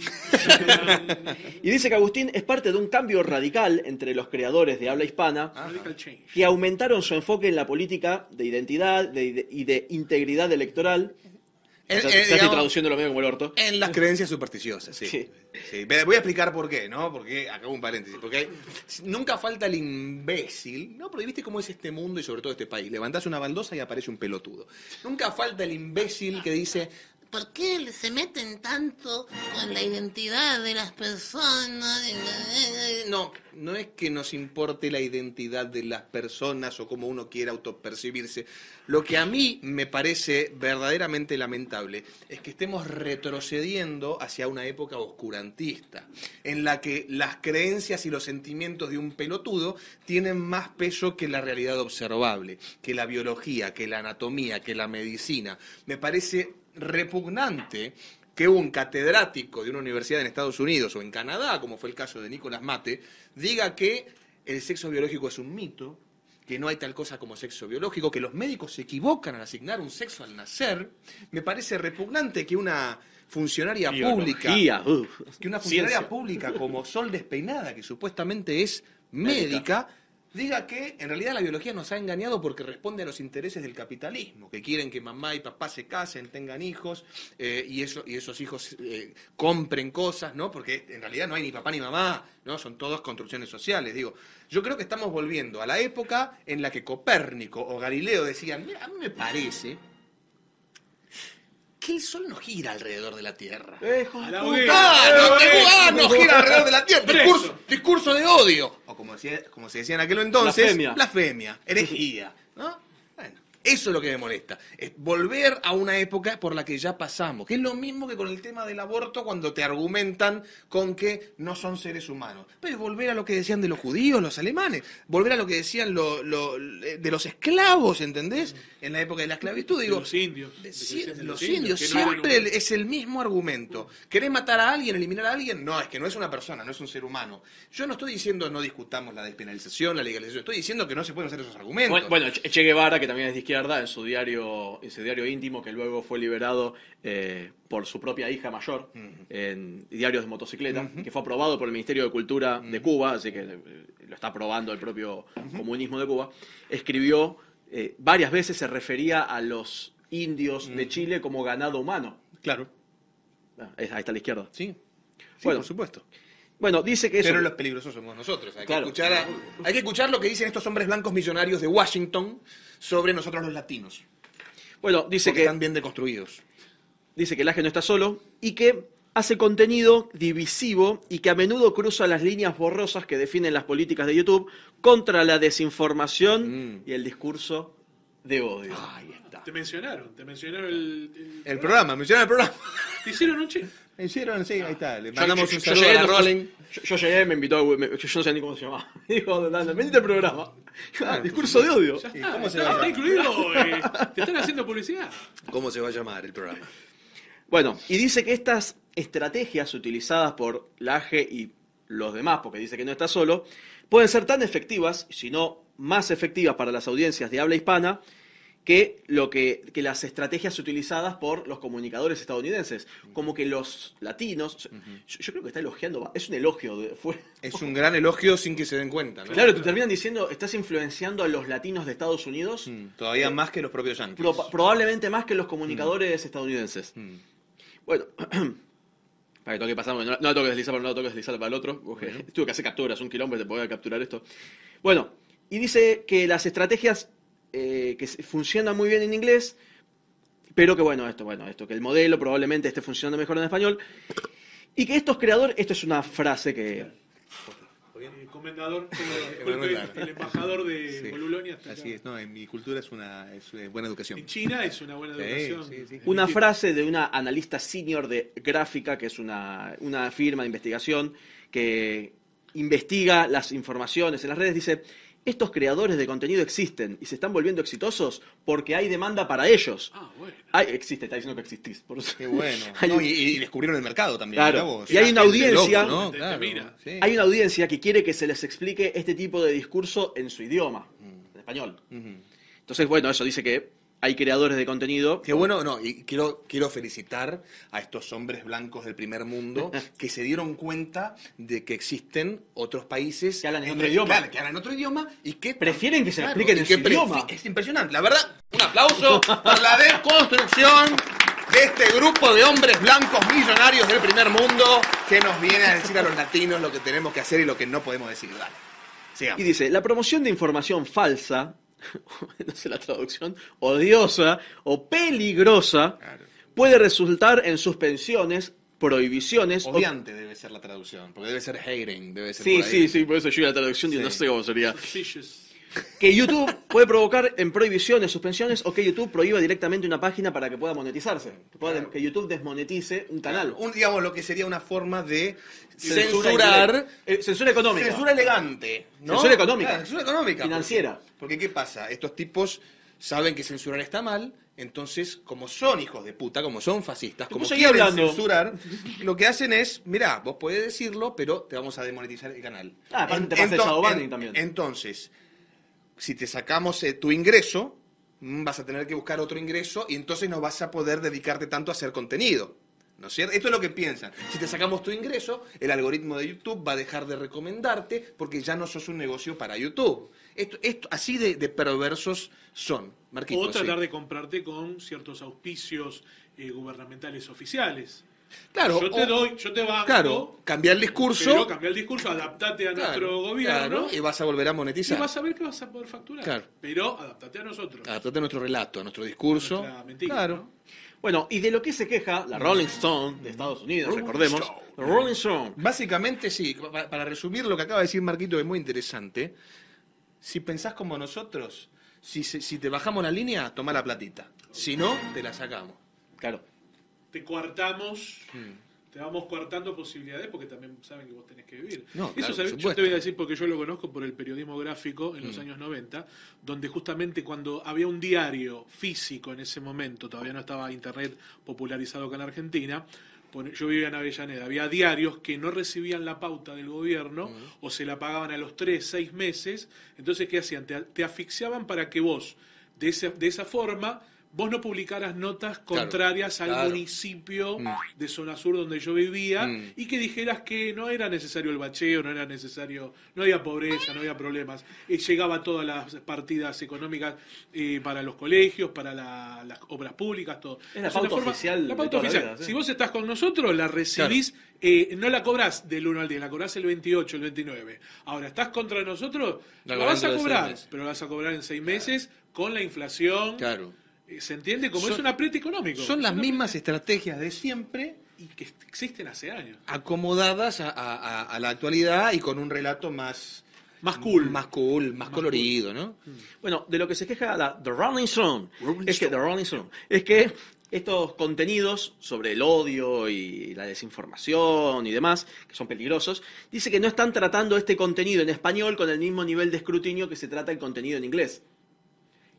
Y dice que Agustín es parte de un cambio radical entre los creadores de habla hispana Radical change. que aumentaron su enfoque en la política de identidad de- de- y de integridad electoral. En- ya estoy digamos, traduciendo lo medio como el orto. En las creencias supersticiosas, sí. Sí. Sí, pero Voy a explicar por qué, ¿no? Porque, acá un paréntesis, porque hay- nunca falta el imbécil, ¿no? Porque viste cómo es este mundo y sobre todo este país. Levantás una baldosa y aparece un pelotudo. Nunca falta el imbécil que dice, ¿Por qué se meten tanto con la identidad de las personas? "Eh, no, no es que nos importe la identidad de las personas o cómo uno quiera autopercibirse. Lo que a mí me parece verdaderamente lamentable es que estemos retrocediendo hacia una época oscurantista, en la que las creencias y los sentimientos de un pelotudo tienen más peso que la realidad observable, que la biología, que la anatomía, que la medicina. Me parece repugnante que un catedrático de una universidad en Estados Unidos o en Canadá, como fue el caso de Nicolás Mate, diga que el sexo biológico es un mito, que no hay tal cosa como sexo biológico, que los médicos se equivocan al asignar un sexo al nacer, me parece repugnante que una funcionaria pública, uf. que una funcionaria Ciencia. pública como Sol Despeinada, que supuestamente es médica, diga que en realidad la biología nos ha engañado porque responde a los intereses del capitalismo, que quieren que mamá y papá se casen, tengan hijos eh, y, eso, y esos hijos eh, compren cosas, ¿no? Porque en realidad no hay ni papá ni mamá, ¿no? Son todas construcciones sociales. Digo, yo creo que estamos volviendo a la época en la que Copérnico o Galileo decían, a mí me parece que el Sol no gira alrededor de la Tierra. Eh. ¡Ah! No, te- ah, no gira alrededor de la tierra. Discurso, discurso de odio. O como, decía- como se decía en aquel entonces, Blasfemia. blasfemia, herejía. ¿no? Eso es lo que me molesta. Es volver a una época por la que ya pasamos. Que es lo mismo que con el tema del aborto cuando te argumentan con que no son seres humanos. Pero es volver a lo que decían de los judíos, los alemanes. Volver a lo que decían lo- lo- de los esclavos, ¿entendés? En la época de la esclavitud. De Digo, los indios. de- los indios, no siempre es el mismo argumento. ¿Querés matar a alguien, eliminar a alguien? No, es que no es una persona, no es un ser humano. Yo no estoy diciendo no discutamos la despenalización, la legalización, estoy diciendo que no se pueden hacer esos argumentos. Bueno, Che Guevara, que también es de izquierda, izquierda en su diario, en su diario íntimo, que luego fue liberado eh, por su propia hija mayor en diarios de motocicleta, que fue aprobado por el Ministerio de Cultura de Cuba, así que eh, lo está aprobando el propio comunismo de Cuba, escribió eh, varias veces se refería a los indios de Chile como ganado humano. Claro. Ah, ahí está a la izquierda. Sí. Sí, Bueno. por supuesto. Bueno, dice que eso. Pero los peligrosos somos nosotros. Hay, Claro. que escuchar a- hay que escuchar lo que dicen estos hombres blancos millonarios de Washington sobre nosotros los latinos. Bueno, dice Porque que están bien deconstruidos. dice que el Aje no está solo y que hace contenido divisivo y que a menudo cruza las líneas borrosas que definen las políticas de YouTube contra la desinformación Mm. y el discurso de odio. Ahí está. Te mencionaron, te mencionaron el, el, El programa, menciona el programa. Te hicieron un chiste. Hicieron, sí, ahí está. Le Yo- mandamos yo- un yo saludo llegué, a Rolling. Yo, yo llegué, me invitó, me- yo, no sé ni cómo se llamaba. Me dijo, dale, venite al programa. Ah, discurso de odio. Ya está, ¿cómo se está, va a está incluido. eh, te están haciendo publicidad. ¿Cómo se va a llamar el programa? Bueno, y dice que estas estrategias utilizadas por la AGE y los demás, porque dice que no está solo, pueden ser tan efectivas, si no más efectivas para las audiencias de habla hispana, que, lo que, que las estrategias utilizadas por los comunicadores estadounidenses. Como que los latinos, yo, yo creo que está elogiando, es un elogio, de- fue, Es un gran elogio sin que se den cuenta, ¿no? Claro, te terminan diciendo, estás influenciando a los latinos de Estados Unidos, Mm, Todavía más que los propios yankees. pro- probablemente más que los comunicadores estadounidenses. Mm. Bueno, para que tengo que pasar, no, no la tengo que deslizar para un lado, tengo que deslizar para el otro. porque Tuve que hacer capturas, un quilombo te podía capturar esto. Bueno, y dice que las estrategias eh, que funcionan muy bien en inglés, pero que bueno, esto, bueno, esto, que el modelo probablemente esté funcionando mejor en español. Y que estos creadores, esto es una frase que Eh, comendador, el, el embajador de Sí. Bolulonia. está Así es, no, en mi cultura es una es, eh, buena educación. En China es una buena Sí, educación. sí, sí. Una frase de una analista senior de gráfica, que es una, una firma de investigación que investiga las informaciones en las redes, dice, estos creadores de contenido existen y se están volviendo exitosos porque hay demanda para ellos. Ah, bueno. Hay, existe, está diciendo que existís. Por eso. Qué bueno. Hay, No, un- y, y descubrieron el mercado también. Claro. vos. Y hay una audiencia- loco, ¿no? Claro, mira. sí. hay una audiencia que quiere que se les explique este tipo de discurso en su idioma, en español. Entonces, bueno, eso dice que hay creadores de contenido. Qué bueno, no, y quiero, quiero felicitar a estos hombres blancos del primer mundo que se dieron cuenta de que existen otros países Que hablan en otro idioma. claro, que hablan otro idioma y que Prefieren que se expliquen en su idioma. Es impresionante, la verdad. Un aplauso por la deconstrucción de este grupo de hombres blancos millonarios del primer mundo que nos viene a decir a los latinos lo que tenemos que hacer y lo que no podemos decir. Dale. Sigamos. Y dice, la promoción de información falsa, no sé la traducción, odiosa o peligrosa, Claro. puede resultar en suspensiones, prohibiciones... o- Odiante debe ser la traducción, porque debe ser hating, debe ser Sí, por ahí. sí, sí, por eso yo la traducción y Sí. no sé cómo sería. Suspicious. Que YouTube puede provocar en prohibiciones, suspensiones o que YouTube prohíba directamente una página para que pueda monetizarse. Que, pueda- Claro. que YouTube desmonetice un canal. Un, digamos, lo que sería una forma de Censura censurar. eh, censura económica. Censura elegante. ¿no? Censura económica. Claro, censura económica. Financiera. Porque, porque ¿qué pasa? Estos tipos saben que censurar está mal, entonces, como son hijos de puta, como son fascistas, como quieren hablando. censurar, lo que hacen es, mirá, vos podés decirlo, pero te vamos a demonetizar el canal. Ah, En- te pasa el en- también. Entonces, si te sacamos eh, tu ingreso, mm, vas a tener que buscar otro ingreso y entonces no vas a poder dedicarte tanto a hacer contenido. ¿No es cierto? Esto es lo que piensan. Si te sacamos tu ingreso, el algoritmo de YouTube va a dejar de recomendarte porque ya no sos un negocio para YouTube. Esto, esto, así de, de perversos son. Marquito, O tratar sí. de comprarte con ciertos auspicios eh, gubernamentales oficiales. Claro, yo te o- doy, yo te banco, Claro, cambiar el discurso. pero cambia el discurso, adaptate a claro, nuestro gobierno claro, y vas a volver a y monetizar. vas a ver que vas a poder facturar. Claro. Pero adaptate a nosotros. Adaptate a nuestro relato, a nuestro discurso. Nuestra mentira, claro. ¿no? Bueno, y de lo que se queja la Rolling Stone de Estados Unidos, Rolling recordemos. Stone. la Rolling Stone. Básicamente, sí, pa- para resumir lo que acaba de decir Marquito, que es muy interesante, si pensás como nosotros, si, si te bajamos la línea, toma la platita. Si no, te la sacamos. Claro. Te coartamos, Mm. te vamos coartando posibilidades porque también saben que vos tenés que vivir. No, claro, Eso sabés, yo te voy a decir porque yo lo conozco por el periodismo gráfico en los años 90, donde justamente cuando había un diario físico en ese momento, todavía no estaba internet popularizado acá en Argentina, yo vivía en Avellaneda, había diarios que no recibían la pauta del gobierno Mm. o se la pagaban a los tres, seis meses, entonces ¿qué hacían? Te, te asfixiaban para que vos de, ese- de esa forma, vos no publicaras notas contrarias al claro. municipio Mm. de zona sur donde yo vivía Mm. y que dijeras que no era necesario el bacheo, no era necesario, no había pobreza, no había problemas. Y llegaba todas las partidas económicas eh, para los colegios, para la- las obras públicas, todo. Es la pauta oficial La de pauta toda la oficial. vida, sí. Si vos estás con nosotros, la recibís, eh, no la cobrás del 1 al 10, la cobrás el 28, el 29. Ahora, estás contra nosotros, La vas a cobrar, pero la vas a cobrar en seis meses con la inflación. Claro. Eh, ¿Se entiende? Como Son- es un apriete económico. Son las mismas estrategias de siempre Y que existen hace años. acomodadas a, a- a- a la actualidad y con un relato más Más cool. más cool, más, colorido, ¿no? Bueno, de lo que se queja la The Rolling Stone Rolling es que The Rolling Stone es que estos contenidos sobre el odio y la desinformación y demás, que son peligrosos, dice que no están tratando este contenido en español con el mismo nivel de escrutinio que se trata el contenido en inglés.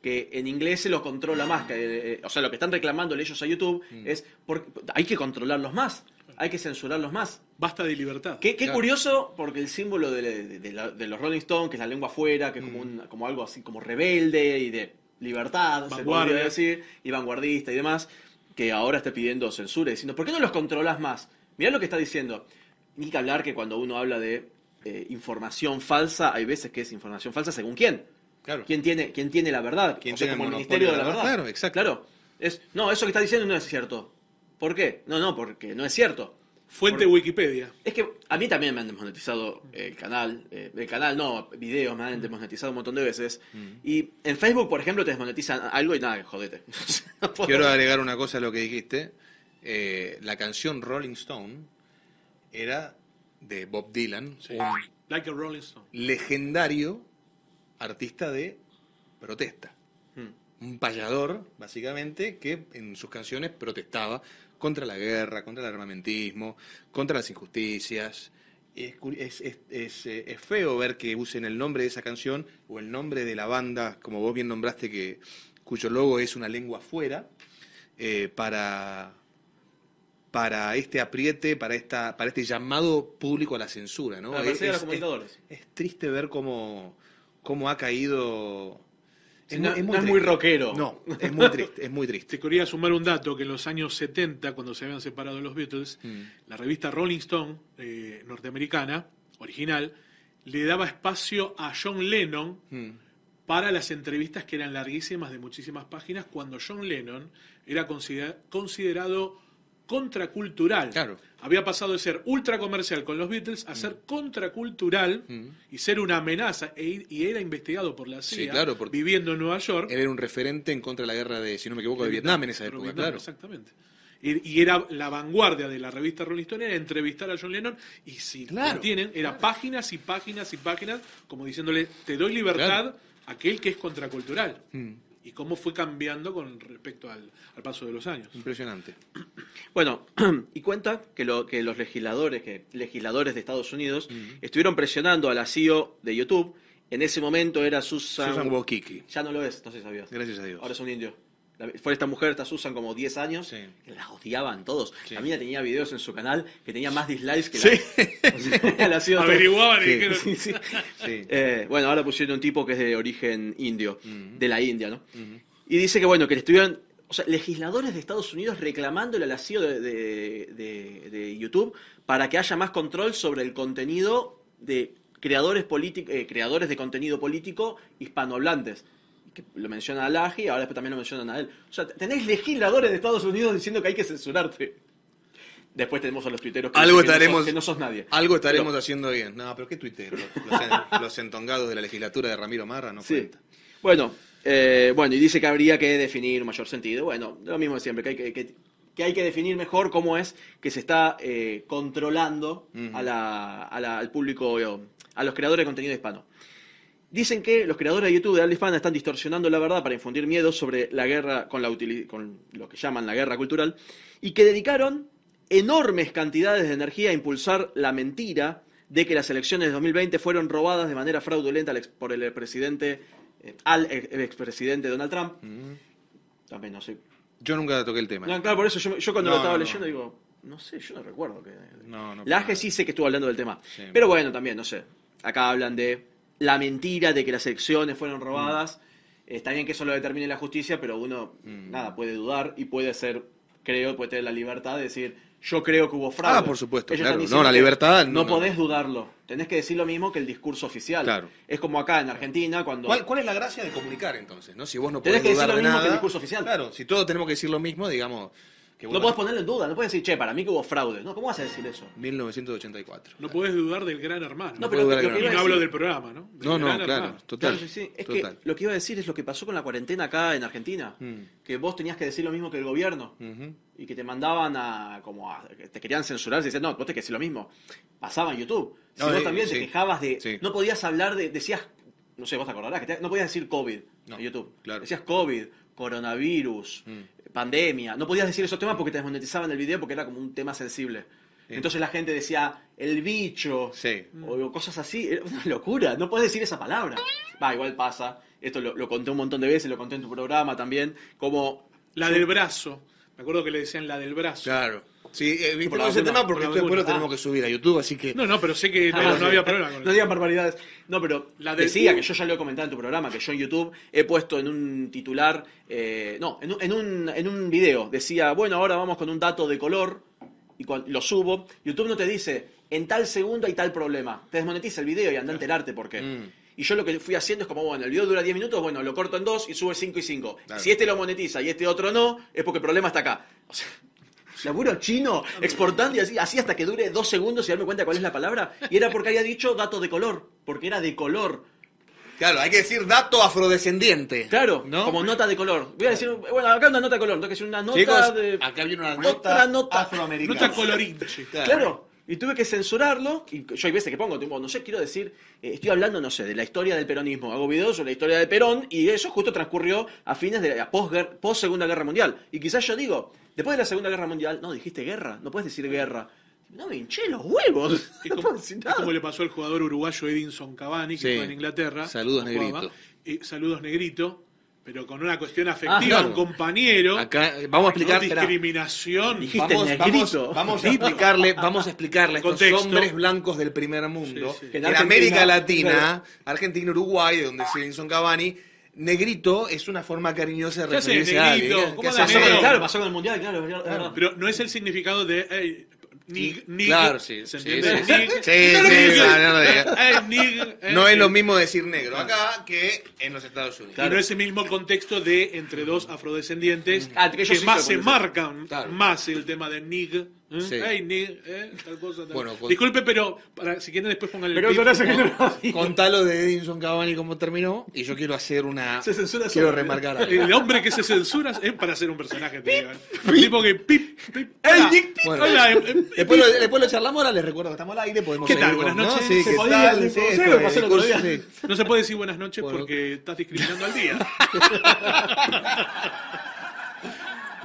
Que en inglés se lo controla más. Que, eh, o sea, lo que están reclamándole ellos a YouTube Mm. es por, hay que controlarlos más, hay que censurarlos más. Basta de libertad. Qué, qué Claro. curioso, porque el símbolo de, de- de la- de los Rolling Stones, que es la lengua afuera, que es como, un- como algo así como rebelde y de libertad, se podría decir, y vanguardista y demás, que ahora está pidiendo censura, diciendo, ¿por qué no los controlas más? Mirá lo que está diciendo. Ni que hablar que cuando uno habla de eh, información falsa, hay veces que es información falsa según quién. Claro. ¿Quién tiene, quién tiene la verdad? ¿Quién O sea, tiene como el Ministerio de la Verdad. Claro, exacto. Claro. Es, no, eso que está diciendo no es cierto. ¿Por qué? No, no, porque no es cierto. Fuente Por- Wikipedia. Es que a mí también me han desmonetizado el canal, eh, el canal no, videos me Mm. han desmonetizado un montón de veces. Y en Facebook, por ejemplo, te desmonetizan algo y nada, jodete. No puedo- Quiero agregar una cosa a lo que dijiste. Eh, la canción Rolling Stone era de Bob Dylan, Sí. un Like a Rolling Stone. legendario artista de protesta. Hmm. Un payador, básicamente, que en sus canciones protestaba contra la guerra, contra el armamentismo, contra las injusticias. Es, curi- es, es- es, eh, es feo ver que usen el nombre de esa canción o el nombre de la banda, como vos bien nombraste, que, cuyo logo es una lengua afuera, eh, para, para este apriete, para, esta, para este llamado público a la censura. ¿no? Para perseguir a los Es- es- comunicadores. es triste ver cómo, cómo ha caído. Sí, no- no es muy triste. rockero. No, es muy triste, es muy Te triste. quería sumar un dato que en los años 70, cuando se habían separado los Beatles, Mm. la revista Rolling Stone, eh, norteamericana, original, le daba espacio a John Lennon Mm. para las entrevistas que eran larguísimas de muchísimas páginas, cuando John Lennon era considera- considerado contracultural. Claro. Había pasado de ser ultra comercial con los Beatles a ser contracultural Mm. y ser una amenaza. E- y era investigado por la CIA, Sí, claro, viviendo en Nueva York. Era un referente en contra de la guerra de, si no me equivoco, de Vietnam en esa época, Vietnam, claro. Exactamente. Y, y era la vanguardia de la revista Rolling Stone, era entrevistar a John Lennon, y si Claro, lo tienen, era páginas y páginas y páginas, como diciéndole, te doy libertad a aquel que es contracultural. Mm. Y cómo fue cambiando con respecto al, al paso de los años. Impresionante. Bueno, y cuenta que, lo, que los legisladores, que legisladores de Estados Unidos estuvieron presionando a la CEO de YouTube. En ese momento era Susan. Susan Wojcicki. Ya no lo es, no sé si sabías. Gracias a Dios. Ahora es un indio. La- fue esta mujer, esta Susan, como 10 años. Sí. que La odiaban todos. Sí. La mina tenía videos en su canal que tenía más dislikes que Sí. la. la CEO Averiguaban y Sí. dijeron, Sí, sí. Sí. Eh, bueno, ahora pusieron un tipo que es de origen indio, de la India, ¿no? Y dice que, bueno, que le estuvieron, o sea, legisladores de Estados Unidos reclamándole a la CEO de, de- de- de YouTube para que haya más control sobre el contenido de creadores, eh, creadores de contenido político hispanohablantes. Que lo menciona a Laji y ahora después también lo mencionan a él. O sea, tenés legisladores de Estados Unidos diciendo que hay que censurarte. Después tenemos a los tuiteros que, Algo dicen que no estaremos- sos- que no sos nadie. Algo estaremos Pero- haciendo bien. No, pero qué tuitero. Los, entongados de la legislatura de Ramiro Marra no Sí. cuenta. Bueno, eh, bueno, y dice que habría que definir un mayor sentido. Bueno, lo mismo de siempre, que hay que, que- que hay que definir mejor cómo es que se está eh, controlando Ujú. a la- a la- al público, a los creadores de contenido hispano. Dicen que los creadores de YouTube de habla hispana están distorsionando la verdad para infundir miedo sobre la guerra, con, la con lo que llaman la guerra cultural, y que dedicaron enormes cantidades de energía a impulsar la mentira de que las elecciones de 2020 fueron robadas de manera fraudulenta por el presidente, eh, al ex- expresidente Donald Trump. Mm. También no sé. Yo nunca toqué el tema. No, claro, por eso yo, yo cuando No, lo estaba no, leyendo digo, no sé, yo no recuerdo que... No, La AGE sí sé que estuvo hablando del tema. Sí. Pero bueno, también, no sé. Acá hablan de la mentira de que las elecciones fueron robadas Está bien que eso lo determine la justicia, pero uno, Mm. nada, puede dudar y puede ser, creo, puede tener la libertad de decir, yo creo que hubo fraude. Ah, por supuesto, Ellos claro. No, la libertad, No, no, podés dudarlo. Tenés que decir lo mismo que el discurso oficial. Claro. Es como acá en Argentina, cuando... ¿Cuál, cuál es la gracia de comunicar entonces? ¿no? Si vos no Tenés podés que decir lo de mismo nada, que el discurso oficial. Claro, si todos tenemos que decir lo mismo, digamos que No podés ponerlo en duda, no podés decir, che, para mí que hubo fraude. No, ¿cómo vas a decir eso? 1984. No podés dudar del gran hermano. No, puedo pero lo que y no decir- hablo del programa, ¿no? Del No, no, gran claro, hermano. total. Claro, sí, sí. Es total. que lo que iba a decir es lo que pasó con la cuarentena acá en Argentina. Mm. Que vos tenías que decir lo mismo que el gobierno. Y que te mandaban a. como a, te querían censurar. Y decían, no, vos tenés que decir lo mismo. Pasaba en YouTube. Si No, vos eh, también te quejabas de. Sí. No podías hablar de. Decías. No sé, vos te acordarás. Que te- no podías decir COVID No, en YouTube. claro. Decías COVID, coronavirus, Mm. Pandemia. No podías decir esos temas porque te desmonetizaban el video porque era como un tema sensible. Sí. Entonces la gente decía el bicho Sí. o cosas así. Era una locura, no puedes decir esa palabra. Va, igual pasa. Esto lo, lo conté un montón de veces, lo conté en tu programa también. Como. La del brazo. Me acuerdo que le decían la del brazo. Claro. Sí, eh, Por ese tema porque por después lo tenemos que subir a YouTube, así que... No, no, pero sé que no, Ah, no había problema con No eso. digan barbaridades. No, pero La del- decía que yo ya lo he comentado en tu programa, que yo en YouTube he puesto en un titular, eh, no, en un, en, un, en un video, decía, bueno, ahora vamos con un dato de color, y cuando lo subo, YouTube no te dice, en tal segundo hay tal problema. Te desmonetiza el video y anda a enterarte por qué. Mm. Y yo lo que fui haciendo es como, bueno, el video dura 10 minutos, bueno, lo corto en dos y sube 5 y 5. Claro. Si este lo monetiza y este otro no, es porque el problema está acá. O sea, laburo chino, exportando y así, así hasta que dure dos segundos y darme cuenta cuál es la palabra. Y era porque había dicho dato de color, porque era de color. Claro, hay que decir dato afrodescendiente. Claro, ¿no? como nota de color. Voy a decir, bueno, acá una nota de color, tengo que decir una nota Chicos, de... acá viene una Otra nota, nota. afroamericana. Nota colorinche. Claro. Y tuve que censurarlo. Y yo hay veces que pongo, tipo, no sé, quiero decir, eh, estoy hablando, no sé, de la historia del peronismo. Hago videos sobre la historia de Perón y eso justo transcurrió a fines de la post, post Segunda Guerra Mundial. Y quizás yo digo, después de la Segunda Guerra Mundial, no, dijiste guerra, no puedes decir guerra. No me hinché los huevos. Es como, es le pasó al jugador uruguayo Edinson Cavani, que Sí. juega en Inglaterra. Saludos, jugaba. Negrito. Y saludos, Negrito. Pero con una cuestión afectiva, Ah, claro. un compañero. Acá vamos a explicar... no discriminación. Dijiste Vamos, vamos, negrito. vamos a explicarle, vamos a explicarle a estos Contexto. hombres blancos del primer mundo Sí, sí. que en, En Argentina, América Latina, claro. Argentina, Uruguay, de donde es Edinson Cavani, negrito es una forma cariñosa de ¿Qué hace, referirse a negrito? alguien. ¿Cómo ¿Qué anda, hace, Pasó con el, negro? claro, pasó con el mundial, claro, verdad. Pero no es el significado de. ey, nig, nig, Claro, sí, ¿Se entiende? sí, sí. Sí, No, no, sí, no, es lo ey. mismo decir negro acá que en los Estados Unidos. Y no es el mismo contexto de entre dos afrodescendientes Ah, que que, más se marcan Claro. más el tema de nig. ¿Eh? Sí. Ey, nig, eh, tal cosa, tal. Bueno, con- Disculpe, pero para, si quieren después pongan el Pero no que no. Contalo de Edinson Cavani cómo terminó y yo quiero hacer una... Se censura Quiero remarcar algo. El hombre que se censura es para ser un personaje. te digo, ¿eh? Un tipo que pip, pip. Ey, hola, nig, pip. Bueno. hola, eh, eh, Después lo, después lo charlamos, ahora les recuerdo que estamos al aire, podemos ¿Qué seguir tal? con- Buenas ¿no? noches. Sí, Se ¿qué podía, tal? sí, Sí, sí, esto me es pasó el otro discurso, día. sí. No se puede decir buenas noches Bueno. porque estás discriminando al día.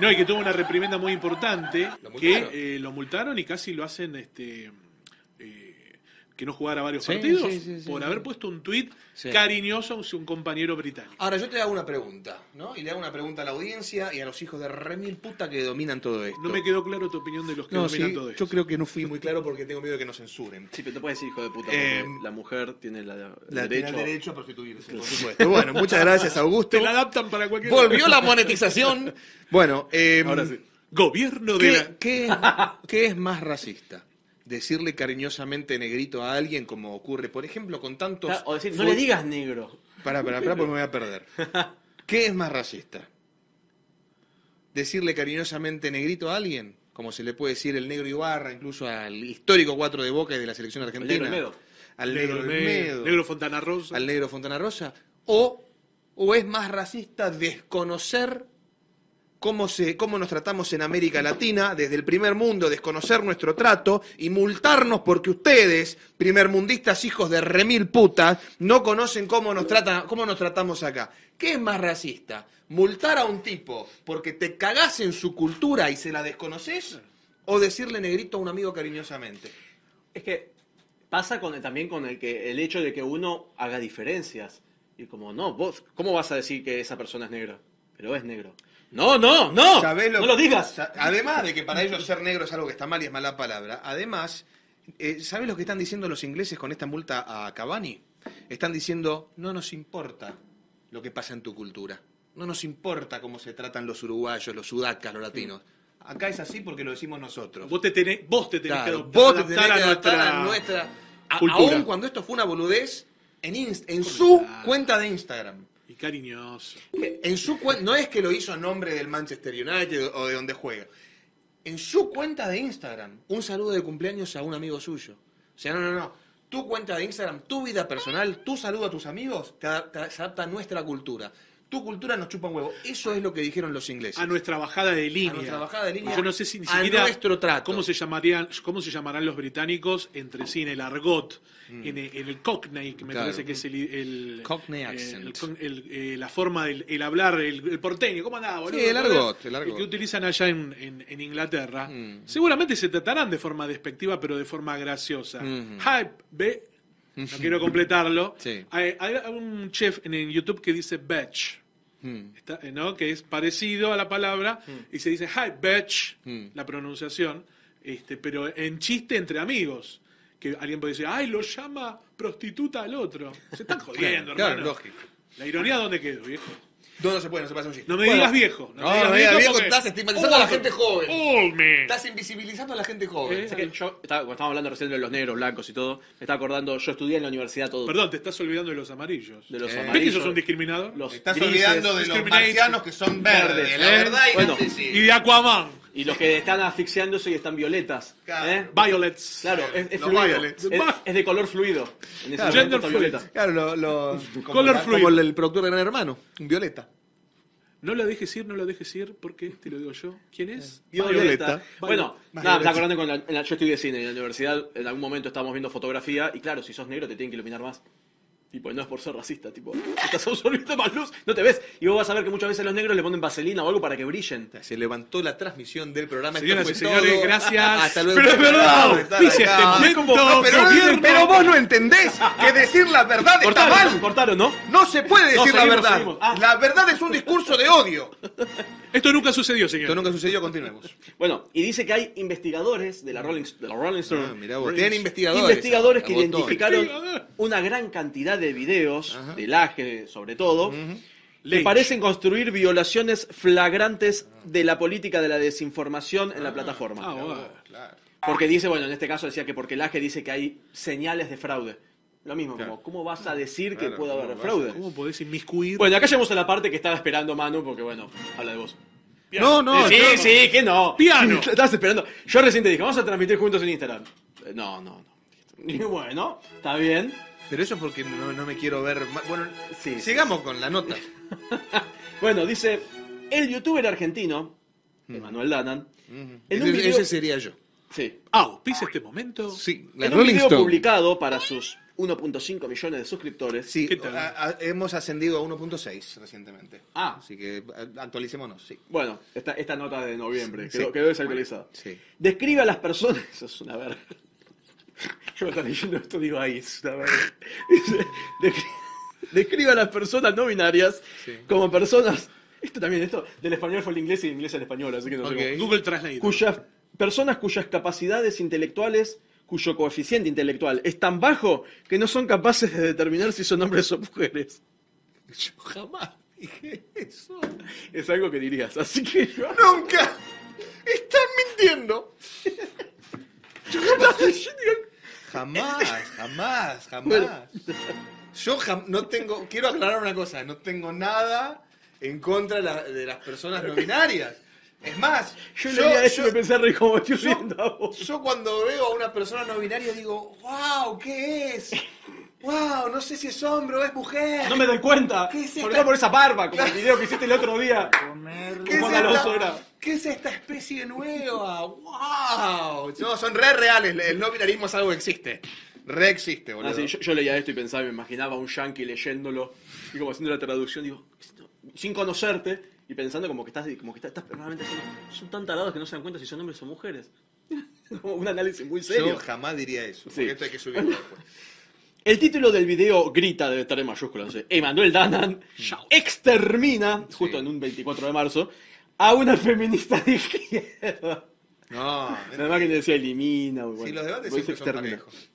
No, y que tuvo una reprimenda muy importante, ¿Lo que eh, lo multaron y casi lo hacen este que no jugara varios Sí, partidos sí, sí, sí, por sí. haber puesto un tuit Sí. cariñoso hacia un compañero británico. Ahora yo te hago una pregunta, ¿no? Y le hago una pregunta a la audiencia y a los hijos de remil puta que dominan todo esto. No me quedó claro tu opinión de los que No, dominan sí, todo esto. yo creo que no fui muy claro porque tengo miedo de que nos censuren. Sí, pero te puedes decir hijo de puta, Eh, la mujer tiene la, el La, tiene derecho. el derecho a prostituirse, por supuesto. Bueno, muchas gracias, Augusto. Te la adaptan para cualquier Volvió la monetización. Bueno, eh, Ahora sí. Gobierno de la... ¿qué, qué, qué es más racista? Decirle cariñosamente negrito a alguien, como ocurre, por ejemplo, con tantos. O decir, no le digas negro. Pará, pará, pará, porque me voy a perder. ¿Qué es más racista? ¿Decirle cariñosamente negrito a alguien? Como se le puede decir el negro Ibarra, incluso al histórico cuatro de Boca y de la selección negro argentina. Olmedo. Al negro, Negro, Olmedo, Negro Fontana Rosa. al negro Fontana Rosa. O, o es más racista desconocer cómo, se, cómo nos tratamos en América Latina, desde el primer mundo, desconocer nuestro trato y multarnos porque ustedes, primermundistas hijos de remil putas, no conocen cómo nos, tratan, cómo nos tratamos acá. ¿Qué es más racista? ¿Multar a un tipo porque te cagás en su cultura y se la desconoces? ¿O decirle negrito a un amigo cariñosamente? Es que pasa con, también con el, que, el hecho de que uno haga diferencias. Y como, no, vos, ¿cómo vas a decir que esa persona es negra? Pero es negro. No, no, no. ¿Sabés no lo digas. Además de que para ellos ser negro es algo que está mal y es mala palabra, además, eh, ¿sabes lo que están diciendo los ingleses con esta multa a Cavani? Están diciendo, no nos importa lo que pasa en tu cultura. No nos importa cómo se tratan los uruguayos, los sudacas, los latinos. Acá es así porque lo decimos nosotros. Vos te tenés, vos te tenés Claro, que vos te tenés que a, nuestra a nuestra. a- cultura. aún cuando esto fue una boludez, en, Inst- en su cuenta de Instagram. Y cariñoso. En su no es que lo hizo a nombre del Manchester United o de donde juega. En su cuenta de Instagram, un saludo de cumpleaños a un amigo suyo. O sea, no, no, no. Tu cuenta de Instagram, tu vida personal, tu saludo a tus amigos, te adapta- se adapta a nuestra cultura. Tu cultura nos chupa un huevo. Eso es lo que dijeron los ingleses. A nuestra bajada de línea. nuestra bajada de línea, Yo no sé si ni a siquiera nuestro trato. cómo se llamarían, cómo se llamarán los británicos entre sí en el argot, en, el, en el cockney, que me Mm. Claro. parece que es el, el- Cockney accent. el eh, la forma del el hablar, el, porteño, ¿cómo andaba, boludo? Sí, el argot, el argot. que utilizan allá en, en- en Inglaterra. Mm. Seguramente se tratarán de forma despectiva, pero de forma graciosa. Mm. Hype, ve, no quiero completarlo. Sí. Hay, hay un chef en, en YouTube que dice batch. Mm. Está- eh, ¿no? que es parecido a la palabra y se dice hi bitch Mm. la pronunciación este pero en chiste entre amigos que alguien puede decir ay lo llama prostituta al otro se están jodiendo Claro, hermano lógico. la ironía dónde quedó viejo No, no se puede, no se puede hacer un chiste. no me Bueno, digas viejo No, no me digas viejo, porque- estás estigmatizando a la gente joven. old man. Estás invisibilizando a la gente joven. Eh, Sé que yo, estaba, cuando estábamos hablando recién de los negros, blancos y todo, me estaba acordando, yo estudié en la universidad todo. perdón te estás olvidando de los amarillos De los Eh. ¿ves que amarillos, sos un discriminador? los Estás grises, olvidando de los discriminate. marcianos que son verdes. Verdes, La ¿eh? verdad, y Bueno, sí, sí. y de Aquaman Y los que están asfixiándose y están violetas. Claro. ¿eh? violets Claro, es, fluido. violets. Es, es de color fluido. En ese Claro. Gender está fluid. violeta. Claro, lo, lo- como, Color la- fluid. como el, productor de Gran Hermano, un violeta. no lo dejes ir no lo dejes ir porque te lo digo yo ¿quién es? Violeta. Bueno, nada, me acordando con la, la- yo estudié cine en la universidad, en algún momento estábamos viendo fotografía y claro, si sos negro te tienen que iluminar más. Tipo, no es por ser racista, tipo, estás absorbiendo más luz, no te ves. Y vos vas a ver que muchas veces los negros le ponen vaselina o algo para que brillen. Se levantó la transmisión del programa. Señoras y señores, todo. gracias. Hasta luego. Pero es verdad, este pero, vos no entendés que decir la verdad está Cortaron, mal. cortaron, ¿no? No se puede decir No, la seguimos, verdad. seguimos. Ah. La verdad es un discurso de odio. Esto nunca sucedió, señor. Esto nunca sucedió, continuemos. Bueno, y dice que hay investigadores de la Rolling, de la Rolling Stone. Ah, mirá vos, tienen investigadores. investigadores que identificaron una gran cantidad de videos, Ajá. del AGE sobre todo, que Lynch. parecen construir violaciones flagrantes de la política de la desinformación en la plataforma. Ah, bueno. Claro. Porque dice, bueno, en este caso decía que porque el AGE dice que hay señales de fraude. Lo mismo, Claro. como, ¿cómo vas a decir que Claro, puede haber ¿cómo vas a fraude? ¿Cómo podés inmiscuir? Bueno, acá llegamos a la parte que estaba esperando Manu, porque bueno, habla de vos. No, no, sí, yo- sí, que no. Piano. Estabas esperando. Yo recién te dije, vamos a transmitir juntos en Instagram. Eh, No, no, no. Y bueno, está bien. Pero eso es porque no, no me quiero ver. Bueno, Sí, sí, sigamos con la nota. Bueno, dice, el youtuber argentino, Emanuel Danan, en un Ese, video, ese sería yo. sí, Auspicia este momento. Sí, la en un Rolling video Stone. publicado para sus 1.5 millones de suscriptores, Sí, ¿Qué tal? a- a- hemos ascendido a 1.6 recientemente. Ah. Así que actualicémonos, sí. bueno, esta, esta nota de noviembre, Sí. quedó, quedó desactualizada. Sí. Describe a las personas. Eso es una verga. Yo estaba leyendo esto, digo, ahí es una verga. Dice, "Descri- describe a las personas no binarias Sí. como personas. Esto también, esto del español fue el inglés y del inglés al español, así que no sé Ok. cómo. Google Translate. Cuyas personas cuyas capacidades intelectuales, cuyo coeficiente intelectual es tan bajo que no son capaces de determinar si son hombres o mujeres. Yo jamás dije eso. Es algo que dirías, así que yo. ¡Nunca! ¡Están mintiendo! Jamás, jamás, jamás. Yo jam- no tengo. Quiero aclarar una cosa: no tengo nada en contra de, la- de las personas no binarias. Es más, Yo, leía esto y me pensé re como estoy yo- viendo a vos. yo cuando veo a una persona no binaria digo, wow, ¿qué es? Wow, no sé si es hombre o es mujer. No me doy cuenta. ¿Qué es Sobre esta- todo por esa barba, como el video que hiciste el otro día. ¿Qué es, esta, era. ¿Qué es esta especie nueva? ¡Wow! No, son re reales. El no binarismo es algo que existe. Re existe, boludo. Ah, sí, yo, yo leía esto y pensaba, me imaginaba a un yankee leyéndolo y como haciendo la traducción, digo, sin conocerte y pensando como que estás, como que estás, estás realmente haciendo, son tan tarados que no se dan cuenta si son hombres o mujeres. un análisis muy serio. Yo jamás diría eso. Porque Sí. esto hay que subirlo después. El título del video grita, debe estar en mayúsculas, no sé, Emanuel Danan extermina, justo en un 24 de marzo, a una feminista de izquierda. No, Además que decía elimina. bueno, los debates pues siempre son parejos.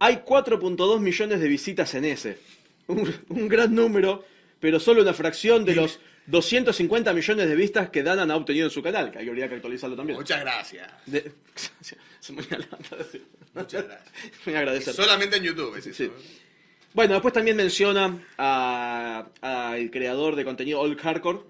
Hay 4.2 millones de visitas en ese. Un, un gran número, pero solo una fracción de los 250 millones de vistas que Danan ha obtenido en su canal, que hay que olvidar que actualizarlo también. Muchas gracias. De- Muchas gracias. Solamente en YouTube es eso. Sí. Bueno, después también menciona a- al creador de contenido Old Hardcore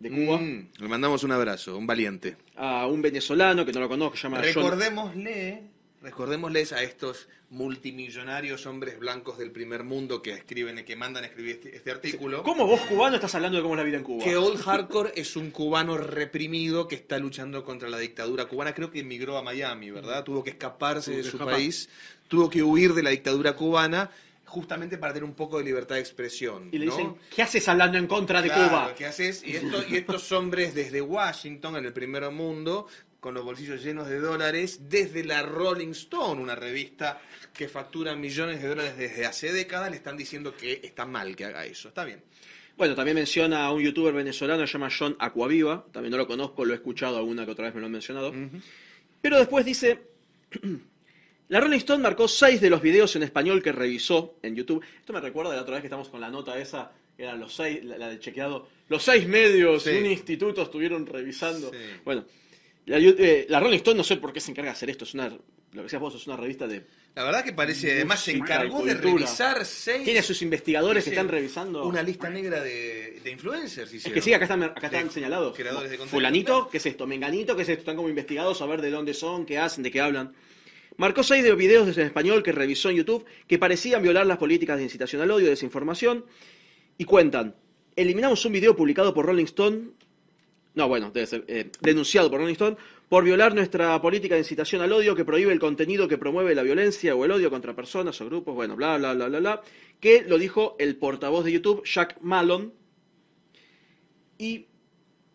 de Cuba, Mm, le mandamos un abrazo, un valiente. a un venezolano que no lo conozco, se llama John. Recordémosle, recordémosles a estos multimillonarios hombres blancos del primer mundo que escriben, que mandan a escribir este, este artículo. ¿Cómo vos, cubano, estás hablando de cómo es la vida en Cuba? Que Old Hardcore es un cubano reprimido que está luchando contra la dictadura cubana. Creo que emigró a Miami, ¿verdad? Tuvo que escaparse Tuvo de que su escapar. país, tuvo que huir de la dictadura cubana justamente para tener un poco de libertad de expresión. Y le ¿no? dicen, ¿qué haces hablando en contra de Claro, Cuba? ¿qué haces? Y, esto- y estos hombres desde Washington, en el primer mundo, con los bolsillos llenos de dólares, desde la Rolling Stone, una revista que factura millones de dólares desde hace décadas, le están diciendo que está mal que haga eso. Está bien. Bueno, también menciona a un youtuber venezolano que se llama John Aquaviva. También no lo conozco, lo he escuchado alguna que otra vez me lo han mencionado. Pero después dice, la Rolling Stone marcó seis de los videos en español que revisó en YouTube. Esto me recuerda de la otra vez que estamos con la nota esa, que eran los seis, la, la de chequeado, los seis medios Sí. un instituto estuvieron revisando. Sí. Bueno, la, eh, la Rolling Stone no sé por qué se encarga de hacer esto, es una, lo que decías vos, es una revista de... La verdad que parece, además se encargó de cultura. revisar seis... Tiene sus investigadores que están revisando... Una lista negra de, de influencers. Es hicieron. que sí, acá están, acá están De señalados. Creadores de contenido. Fulanito, ¿qué es esto? Menganito, ¿qué es esto? Están como investigados a ver de dónde son, qué hacen, de qué hablan. Marcó seis de videos en español que revisó en YouTube que parecían violar las políticas de incitación al odio y desinformación. Y cuentan, eliminamos un video publicado por Rolling Stone, no, bueno, debe ser, eh, denunciado por Rolling Stone, por violar nuestra política de incitación al odio que prohíbe el contenido que promueve la violencia o el odio contra personas o grupos, bueno, bla, bla, bla, bla, bla, que lo dijo el portavoz de YouTube, Jack Malone, y.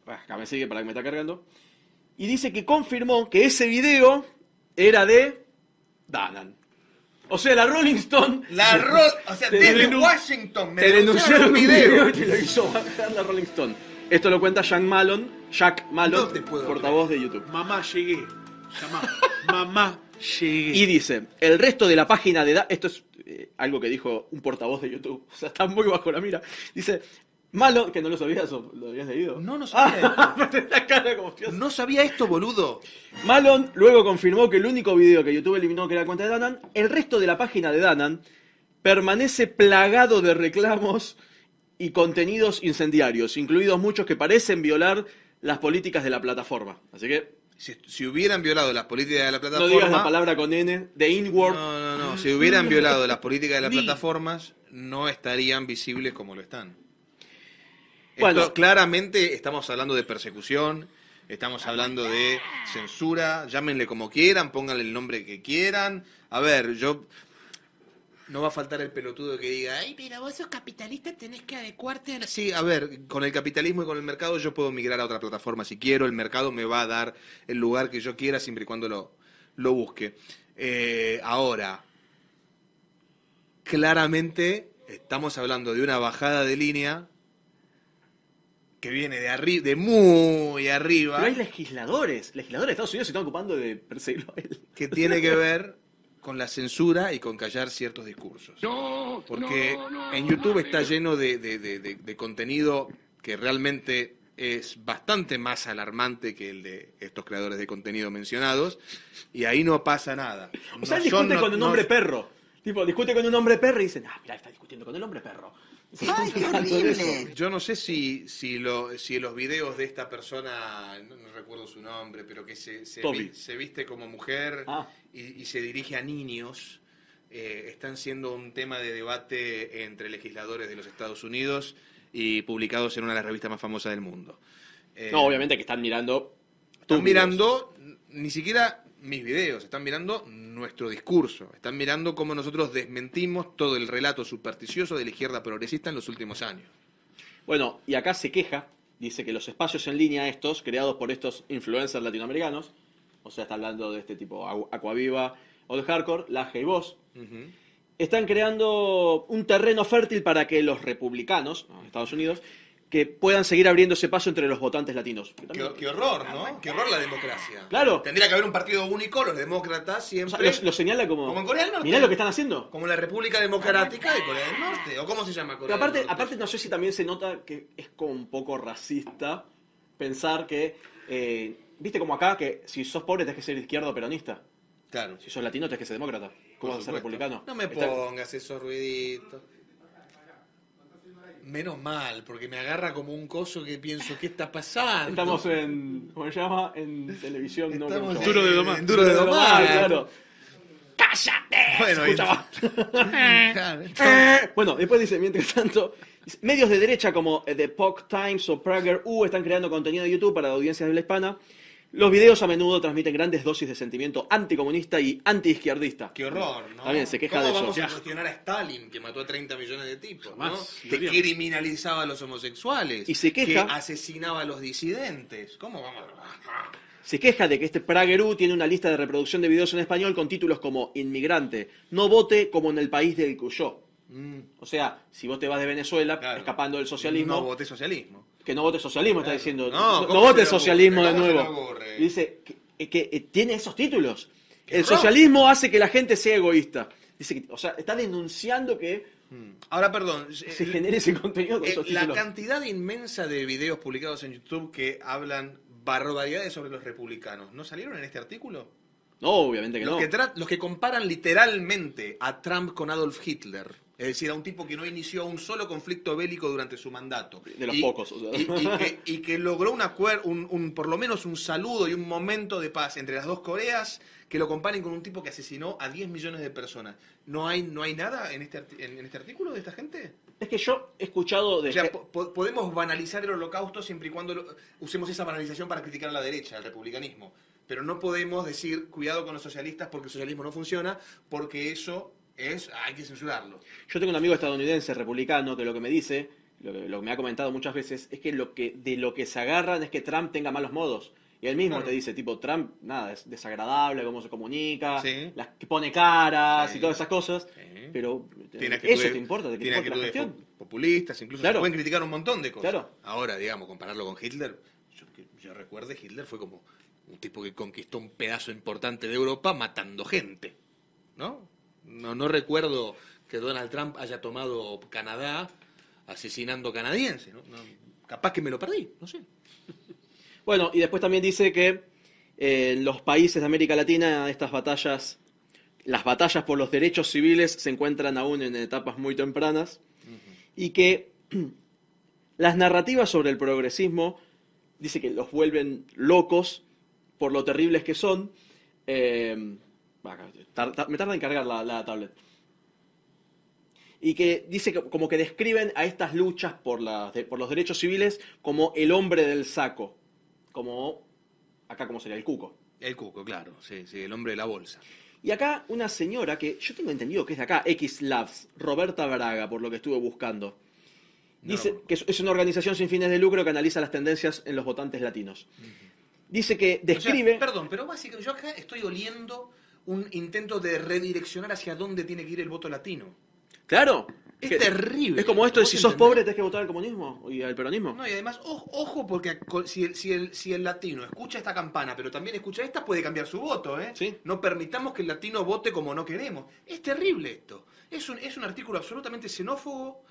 ah, Acá me sigue para que me está cargando. Y dice que confirmó que ese video era de Danan. O sea, la Rolling Stone. La Ro- o sea, desde Washington me te denunciaron un video te lo hizo bajar la Rolling Stone. Esto lo cuenta Jack Malone, Jack No Malone, te puedo portavoz de YouTube. Mamá, llegué. Llamá. Mamá, llegué. Y dice, el resto de la página de... Da Esto es eh, algo que dijo un portavoz de YouTube. O sea, está muy bajo la mira. Dice, Malone, que no lo sabías o lo habías leído. No, no sabía Ah, la cara como. No sabía esto, boludo. Malone luego confirmó que el único video que YouTube eliminó que era la cuenta de Danan, el resto de la página de Danan permanece plagado de reclamos y contenidos incendiarios, incluidos muchos que parecen violar las políticas de la plataforma. Así que Si, si hubieran violado las políticas de la no plataforma. digas la palabra con N, de Inward. No, no, no. Si hubieran violado las políticas de las plataformas, no estarían visibles como lo están. Bueno. Esto, claramente estamos hablando de persecución, estamos hablando de censura, llámenle como quieran, pónganle el nombre que quieran. A ver, yo. No va a faltar el pelotudo que diga, ay, Pero vos sos capitalista, tenés que adecuarte a la... Sí, a ver, con el capitalismo y con el mercado yo puedo migrar a otra plataforma si quiero, el mercado me va a dar el lugar que yo quiera siempre y cuando lo, lo busque. Eh, ahora, claramente estamos hablando de una bajada de línea que viene de arriba, de muy arriba, Pero hay legisladores, legisladores de Estados Unidos se están ocupando de perseguirlo a él. que tiene que ver con la censura y con callar ciertos discursos. Porque en YouTube está lleno de, de- de- de- de contenido que realmente es bastante más alarmante que el de estos creadores de contenido mencionados, y ahí no pasa nada. O sea, No discute no- con un no- hombre perro. Tipo, discute con un hombre perro y dicen, ah, mira, está discutiendo con el hombre perro. ¡Ay, qué horrible! Yo no sé si, si, lo, si los videos de esta persona, no, no recuerdo su nombre, pero que se, se, Toby. vi- se viste como mujer Ah. y, y se dirige a niños, eh, están siendo un tema de debate entre legisladores de los Estados Unidos y publicados en una de las revistas más famosas del mundo. Eh, No, obviamente que están mirando. Están mirando ni siquiera mis videos, están mirando nuestro discurso, están mirando cómo nosotros desmentimos todo el relato supersticioso de la izquierda progresista en los últimos años. Bueno, y acá se queja, dice que los espacios en línea estos, creados por estos influencers latinoamericanos, o sea, está hablando de este tipo, Aquaviva, Old Hardcore, Laje y Vos, están creando un terreno fértil para que los republicanos, ¿no? Estados Unidos, que puedan seguir abriéndose paso entre los votantes latinos. Qué, horror, ¿no? Qué horror la democracia. Claro. Tendría que haber un partido único, los demócratas O sea, siempre. lo, lo señala como... Como en Corea del Norte. Mirá lo que están haciendo. Como la República Democrática de Corea del Norte. ¿O cómo se llama Pero Corea aparte, del Norte? aparte no sé si también se nota que es como un poco racista pensar que, eh, viste como acá, que si sos pobre tenés que ser izquierdo o peronista. Claro. Si sos latino tenés que ser demócrata. ¿Cómo vas a ser republicano? No me Está- pongas esos ruiditos. Menos mal, porque me agarra como un coso que pienso, ¿qué está pasando? Estamos en, ¿cómo se llama? En televisión, no Estamos como- en- Duro de domar. en Duro de domar. claro. Bueno, y- Escucha, Claro. Bueno, después dice, mientras tanto, medios de derecha como The Puck Times o Prager U están creando contenido de YouTube para audiencias de habla hispana. Los videos a menudo transmiten grandes dosis de sentimiento anticomunista y antiizquierdista. Qué horror, ¿no? Bien, se queja ¿Cómo de eso. vamos a cuestionar a Stalin, que mató a 30 millones de tipos, ¿no? Que criminalizaba a los homosexuales. Y se queja- Que asesinaba a los disidentes. ¿Cómo vamos a...? Se queja de que este Prager U tiene una lista de reproducción de videos en español con títulos como Inmigrante, no vote como en el país del Cuyó. Mm, O sea, si vos te vas de Venezuela Claro. escapando del socialismo, No voté socialismo. que no vote socialismo, está diciendo. No, No, ¿cómo vote se socialismo de ¿Cómo se nuevo. dice que, que, eh, tiene esos títulos. El socialismo hace que la gente sea egoísta. Dice que, o sea, está denunciando que Mm. Ahora, perdón. se eh, genere ese contenido con eh, la cantidad inmensa de videos publicados en YouTube que hablan barbaridades sobre los republicanos, ¿no salieron en este artículo? No, obviamente que Los, no. que los que comparan literalmente a Trump con Adolf Hitler. Es decir, a un tipo que no inició un solo conflicto bélico durante su mandato. De los Y- pocos, o sea. Y, y que, y que logró un acuerdo, un, un- por lo menos un saludo y un momento de paz entre las dos Coreas, que lo comparen con un tipo que asesinó a 10 millones de personas. ¿No hay, no hay nada en este, en, en este artículo de esta gente? Es que yo he escuchado de O sea, po- podemos banalizar el holocausto siempre y cuando lo- usemos esa banalización para criticar a la derecha, al republicanismo. Pero no podemos decir cuidado con los socialistas porque el socialismo no funciona, porque eso es, hay que censurarlo. Yo tengo un amigo estadounidense republicano que lo que me dice, lo que, lo que me ha comentado muchas veces, es que lo que de lo que se agarran es que Trump tenga malos modos. Y él mismo Claro. te dice, tipo, Trump, nada, es desagradable, cómo se comunica, Sí. las que pone caras Sí. y todas esas cosas. Sí. Pero eso te importa, te tiene importa la gestión. po- populistas, incluso Claro. se pueden criticar un montón de cosas. Claro. Ahora, digamos, compararlo con Hitler, yo, que yo recuerde, Hitler fue como un tipo que conquistó un pedazo importante de Europa matando gente, ¿no? No, no recuerdo que Donald Trump haya tomado Canadá asesinando canadienses, ¿no? No, capaz que me lo perdí, no sé. Bueno, y después también dice que eh, en los países de América Latina estas batallas, las batallas por los derechos civiles se encuentran aún en etapas muy tempranas y que las narrativas sobre el progresismo dice que los vuelven locos por lo terribles que son. Eh, tar- tar- me tarda en cargar la, la tablet. Y que dice que como que describen a estas luchas por, de- por los derechos civiles como el hombre del saco. Como acá como sería el cuco. El cuco, claro, sí, sí, el hombre de la bolsa. Y acá una señora que yo tengo entendido que es de acá, X Labs, Roberta Braga, por lo que estuve buscando. No Dice lo que es- una organización sin fines de lucro que analiza las tendencias en los votantes latinos. Dice que O sea, describe... perdón, pero básicamente yo acá estoy oliendo un intento de redireccionar hacia dónde tiene que ir el voto latino. claro. Es que- terrible. Es como esto de ¿Vos si sos entendés? pobre tenés que votar al comunismo y al peronismo. No, y además, ojo, ojo porque si el, si, el, si el latino escucha esta campana, pero también escucha esta, puede cambiar su voto, ¿eh? Sí. No permitamos que el latino vote como no queremos. Es terrible esto. Es un, es un artículo absolutamente xenófobo,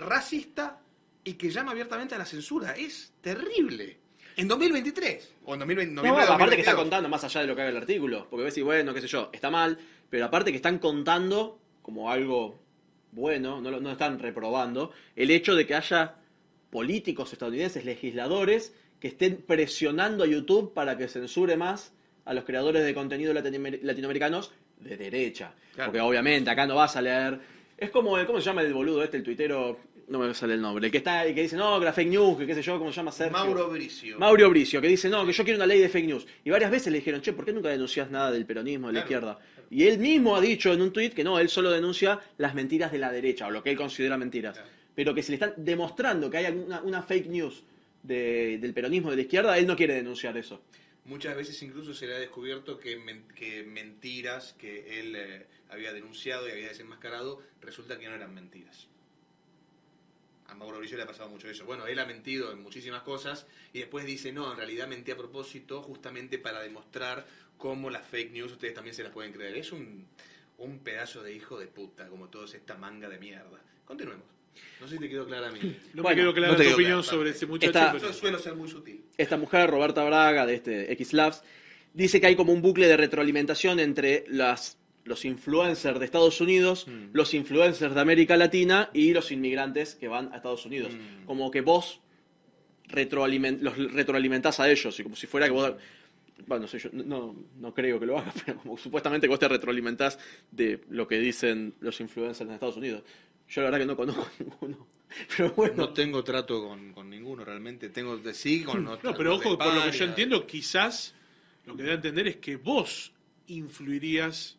racista y que llama abiertamente a la censura. Es terrible. En 2023. O en 2020, No, noviembre de aparte que está 2022. contando más allá de lo que haga el artículo. Porque ves decir, bueno, qué sé yo, está mal, pero aparte que están contando como algo bueno, no, lo- no están reprobando, el hecho de que haya políticos estadounidenses, legisladores, que estén presionando a YouTube para que censure más a los creadores de contenido latinoamer- latinoamericanos de derecha. Claro. Porque obviamente acá no vas a leer. Es como, el- ¿cómo se llama el boludo este, el tuitero? No me sale el nombre. El que está, el que dice, no, que la fake news, que qué sé yo, ¿cómo se llama? Sergio. Mauro Bricio. Mauro Bricio, que dice, no, que yo quiero una ley de fake news. Y varias veces le dijeron, che, ¿por qué nunca denuncias nada del peronismo, de la Claro. izquierda? Y él mismo ha dicho en un tuit que no, él solo denuncia las mentiras de la derecha, o lo que él considera mentiras. Claro. Pero que si le están demostrando que hay una, una fake news de- del peronismo de la izquierda, él no quiere denunciar eso. Muchas veces incluso se le ha descubierto que, men- que mentiras que él eh, había denunciado y había desenmascarado resulta que no eran mentiras. A Mauro Brillo le ha pasado mucho eso. Bueno, él ha mentido en muchísimas cosas y después dice, no, en realidad mentí a propósito justamente para demostrar cómo las fake news ustedes también se las pueden creer. Es un, un pedazo de hijo de puta, como todos esta manga de mierda. Continuemos. No sé si te quedó clara a mí. No Bueno, me quedó clara no tu opinión clara, sobre ese muchacho. Está- pero- Yo suelo ser muy sutil. Esta mujer, Roberta Braga, de este X Labs, dice que hay como un bucle de retroalimentación entre las, los influencers de Estados Unidos, Mm. los influencers de América Latina y los inmigrantes que van a Estados Unidos. Mm. Como que vos retroaliment- los retroalimentás a ellos, y como si fuera que vos... Bueno, no sé, yo no, no creo que lo hagas, pero como supuestamente que vos te retroalimentás de lo que dicen los influencers en Estados Unidos. Yo la verdad que no conozco ninguno. Pero bueno, No tengo trato con, con ninguno realmente. Tengo de sí con otros. No, pero ojo, por lo que yo entiendo, quizás lo que debe entender es que vos influirías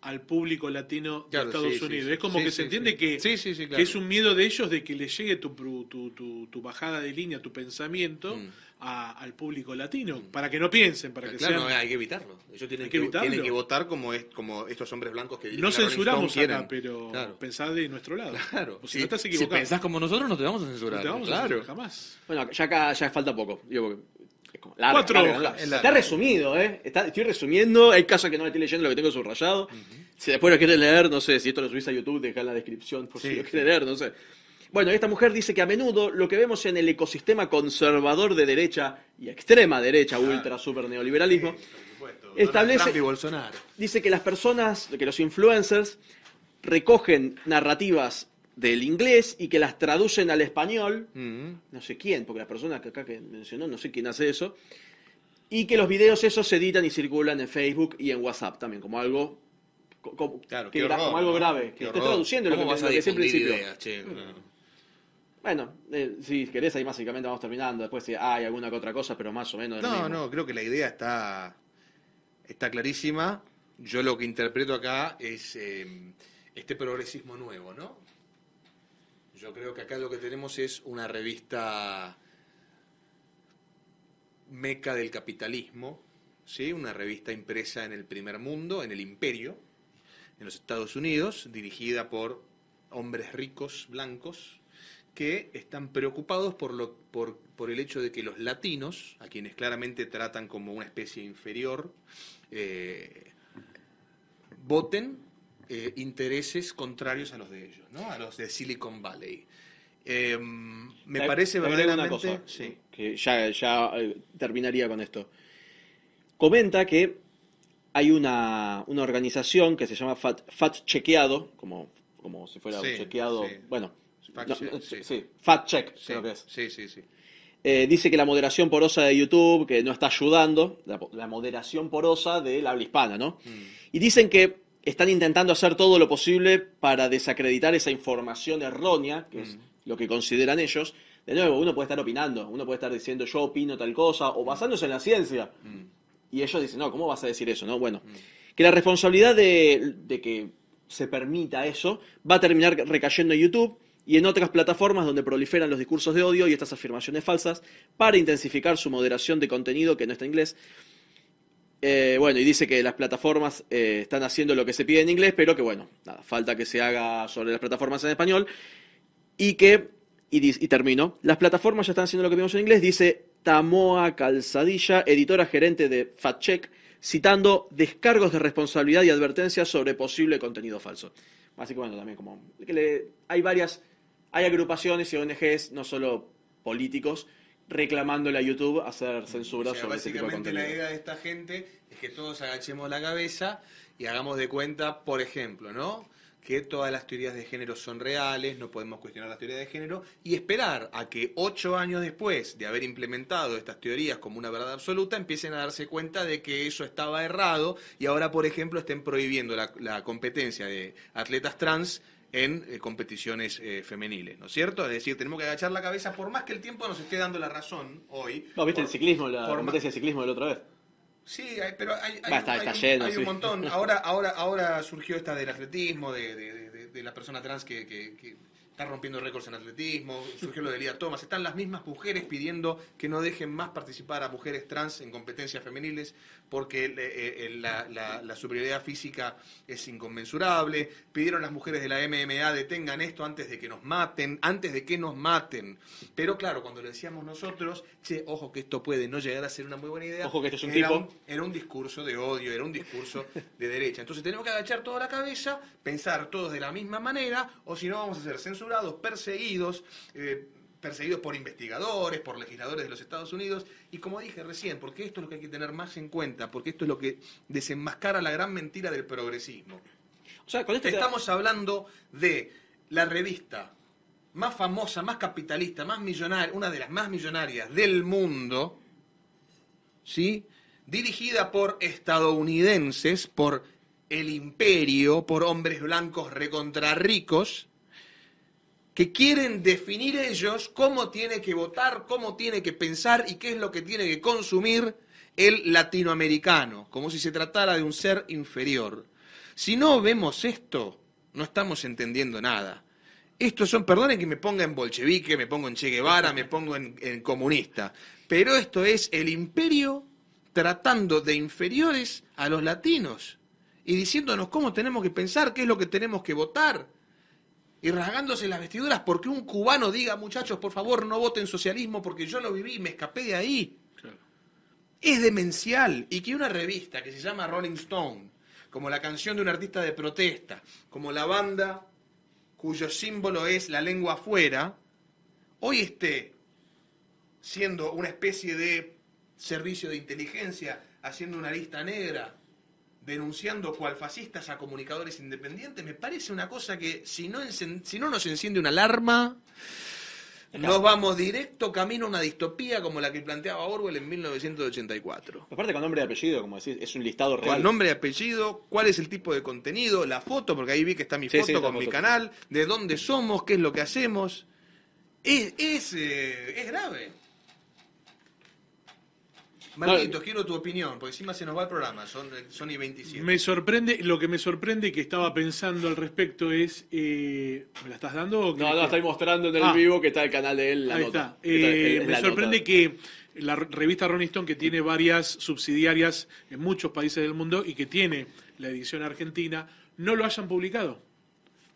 al público latino de Claro, Estados sí, Unidos. sí. es como Sí, que sí, se entiende sí. que, Sí, sí, sí, que claro. es un miedo de ellos de que le llegue tu, pru- tu, tu- tu bajada de línea, tu pensamiento Mm. a- al público latino, para que no piensen, para que Claro, sean... no, hay que evitarlo. Ellos tienen Hay que, que evitarlo. tienen que votar como, es, como estos hombres blancos que No a Rolling censuramos acá, pero Claro. pensá de nuestro lado. Claro. Si Sí, no estás si equivocado. pensás como nosotros, no te vamos a no censurar. te vamos a claro. censurar jamás. Bueno, ya acá ya falta poco. Digo, porque es como larga, Cuatro hojas. Está resumido, ¿eh? Está- estoy resumiendo. Hay casos que no me estoy leyendo lo que tengo subrayado. Si después lo quieren leer, no sé, si esto lo subís a YouTube, dejá en la descripción por si lo quieren leer, no sé. Bueno, esta mujer dice que a menudo lo que vemos en el ecosistema conservador de derecha y extrema derecha, ultra, super neoliberalismo, Establece- Trump y Bolsonaro. dice que las personas, que los influencers recogen narrativas del inglés y que las traducen al español Mm. no sé quién, porque las personas que acá que mencionó, no sé quién hace eso, y que los videos esos se editan y circulan en Facebook y en WhatsApp también, como algo, como, Claro, que horror, como algo grave, que estoy horror. traduciendo lo que, ¿Cómo vas a difundir principio. ideas, che? No. Bueno, eh, si querés ahí básicamente vamos terminando, después si hay alguna que otra cosa, pero más o menos. No, mismo. no, creo que la idea está, está clarísima. Yo lo que interpreto acá es eh, este progresismo nuevo, ¿no? Yo creo que acá lo que tenemos es una revista meca del capitalismo, ¿sí? Una revista impresa en el primer mundo, en el imperio, en los Estados Unidos, dirigida por hombres ricos, blancos, que están preocupados por, lo, por, por el hecho de que los latinos, a quienes claramente tratan como una especie inferior, eh, voten eh, intereses contrarios a los de ellos, ¿no? a los de Silicon Valley. Eh, me parece te agrego una verdaderamente... cosa, sí. que ya, ya eh, terminaría con esto. Comenta que hay una, una organización que se llama Fat, Fat Chequeado, como, como si fuera Sí, un chequeado, sí. bueno, Fact no, check, sí. sí, Fat Check, Sí, creo que es. sí, sí, sí. Eh, dice que la moderación porosa de YouTube, que no está ayudando, la, la moderación porosa del habla hispana, ¿no? Mm. Y dicen que están intentando hacer todo lo posible para desacreditar esa información errónea, que es lo que consideran ellos. De nuevo, uno puede estar opinando, uno puede estar diciendo yo opino tal cosa, o basándose en la ciencia. Y ellos dicen, no, ¿cómo vas a decir eso? no Bueno, que la responsabilidad de, de que se permita eso va a terminar recayendo en YouTube y en otras plataformas donde proliferan los discursos de odio y estas afirmaciones falsas para intensificar su moderación de contenido que no está en inglés. Eh, bueno, y dice que las plataformas eh, están haciendo lo que se pide en inglés, pero que bueno, nada, falta que se haga sobre las plataformas en español. Y que, y, termino, las plataformas ya están haciendo lo que vimos en inglés, dice Tamoa Calzadilla, editora gerente de FactCheck, citando descargos de responsabilidad y advertencias sobre posible contenido falso. Así que bueno, también como que hay varias, hay agrupaciones y ONGs, no solo políticos, reclamándole a YouTube hacer censura O sea, sobre este tipo de básicamente la idea de esta gente es que todos agachemos la cabeza y hagamos de cuenta, por ejemplo, ¿no? Que todas las teorías de género son reales, no podemos cuestionar las teorías de género y esperar a que ocho años después de haber implementado estas teorías como una verdad absoluta empiecen a darse cuenta de que eso estaba errado y ahora, por ejemplo, estén prohibiendo la, la competencia de atletas trans en eh, competiciones eh, femeniles, ¿no es cierto? Es decir, tenemos que agachar la cabeza por más que el tiempo nos esté dando la razón hoy. No, viste por- el ciclismo, la competencia de ciclismo de la otra vez. Sí, hay- pero hay, un- está- hay está un, lleno, hay un sí. montón. Ahora, ahora, ahora surgió esta del atletismo, de, de- de- de la persona trans que, que- que- está rompiendo récords en atletismo, surgió lo de Lía Thomas, están las mismas mujeres pidiendo que no dejen más participar a mujeres trans en competencias femeniles porque eh, eh, la, la- la superioridad física es inconmensurable, pidieron las mujeres de la MMA detengan esto antes de que nos maten, antes de que nos maten. Pero claro, cuando le decíamos nosotros, che, ojo que esto puede no llegar a ser una muy buena idea, Ojo que este es un era tipo. era un discurso de odio, era un discurso de derecha. Entonces tenemos que agachar toda la cabeza, pensar todos de la misma manera, o si no vamos a ser censurados, perseguidos, eh, perseguidos por investigadores, por legisladores de los Estados Unidos, y como dije recién, porque esto es lo que hay que tener más en cuenta, porque esto es lo que desenmascara la gran mentira del progresismo. O sea, con esto te- Estamos hablando de la revista más famosa, más capitalista, más millonaria, una de las más millonarias del mundo, ¿sí? Dirigida por estadounidenses, por el imperio, por hombres blancos recontra ricos, que quieren definir ellos cómo tiene que votar, cómo tiene que pensar y qué es lo que tiene que consumir el latinoamericano, como si se tratara de un ser inferior. Si no vemos esto, no estamos entendiendo nada. Estos son, perdonen que me ponga en bolchevique, me pongo en Che Guevara, me pongo en, en comunista, pero esto es el imperio tratando de inferiores a los latinos y diciéndonos cómo tenemos que pensar, qué es lo que tenemos que votar y rasgándose las vestiduras porque un cubano diga, muchachos, por favor, no voten socialismo porque yo lo viví, me escapé de ahí. Es demencial. Y que una revista que se llama Rolling Stone, como la canción de un artista de protesta, como la banda cuyo símbolo es la lengua afuera, hoy esté siendo una especie de servicio de inteligencia, haciendo una lista negra, denunciando cual fascistas a comunicadores independientes, me parece una cosa que si no, si no nos enciende una alarma, nos vamos directo camino a una distopía como la que planteaba Orwell en 1984. Aparte con nombre y apellido, como decís, es un listado real. Con nombre y apellido, cuál es el tipo de contenido, la foto, porque ahí vi que está mi Sí, foto sí, con mi canal, de dónde somos, qué es lo que hacemos. Es, es, eh, es grave. Marquitos, quiero tu opinión, porque encima se nos va el programa, son, son y 27. Me sorprende, lo que me sorprende que estaba pensando al respecto es, eh, ¿me la estás dando? o qué? No, no, estoy mostrando en el Ah. vivo que está el canal de él, la Ahí nota. está. Eh, Está- me la sorprende nota. que la re- revista Rolling Stone, que tiene varias subsidiarias en muchos países del mundo y que tiene la edición argentina, no lo hayan publicado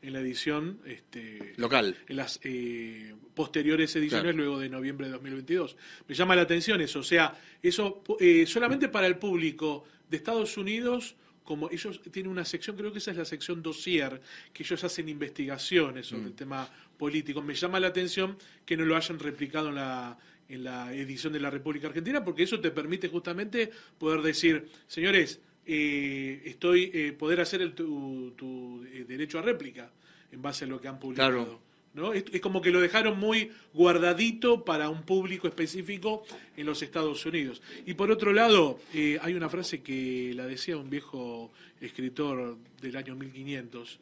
en la edición este, Local. en las eh, posteriores ediciones Claro. luego de noviembre de 2022. Me llama la atención eso, o sea, eso eh, solamente para el público de Estados Unidos, como ellos tienen una sección, creo que esa es la sección dossier, que ellos hacen investigaciones sobre el tema político. Me llama la atención que no lo hayan replicado en la en la edición de la República Argentina, porque eso te permite justamente poder decir, señores, eh, estoy eh, poder hacer el, tu, tu, eh, derecho a réplica en base a lo que han publicado. Claro. ¿no? Es, es como que lo dejaron muy guardadito para un público específico en los Estados Unidos. Y por otro lado, eh, hay una frase que la decía un viejo escritor del año 1500,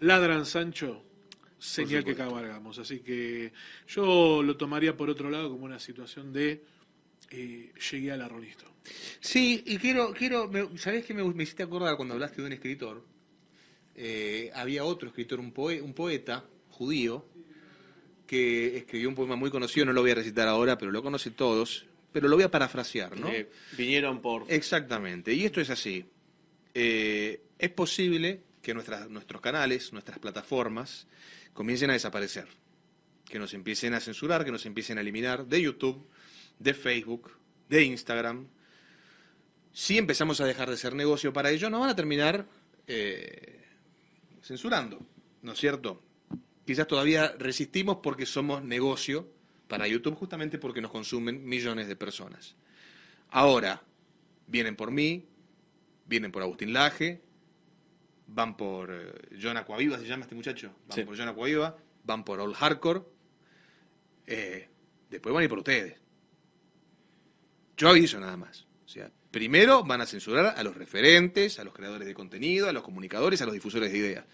ladran Sancho, señal que cabalgamos. Así que yo lo tomaría por otro lado como una situación de llegué a la Rollisto. Sí, y quiero, quiero, me- ¿sabés qué me, me hiciste acordar cuando hablaste de un escritor? Eh, había otro escritor, un, poe- un poeta judío, que escribió un poema muy conocido, no lo voy a recitar ahora, pero lo conocen todos, pero lo voy a parafrasear, ¿no? Eh, vinieron por... Exactamente, y esto es así. Eh, es posible que nuestras, nuestros canales, nuestras plataformas, comiencen a desaparecer, que nos empiecen a censurar, que nos empiecen a eliminar de YouTube, de Facebook, de Instagram. Si empezamos a dejar de ser negocio para ellos, nos van a terminar eh, censurando, ¿no es cierto? Quizás todavía resistimos porque somos negocio para YouTube, justamente porque nos consumen millones de personas. Ahora, vienen por mí, vienen por Agustín Laje, van por eh, John Aquaviva, se llama este muchacho, van Sí. por John Aquaviva, van por All Hardcore, eh, después van a ir por ustedes. Yo aviso nada más. Primero van a censurar a los referentes, a los creadores de contenido, a los comunicadores, a los difusores de ideas.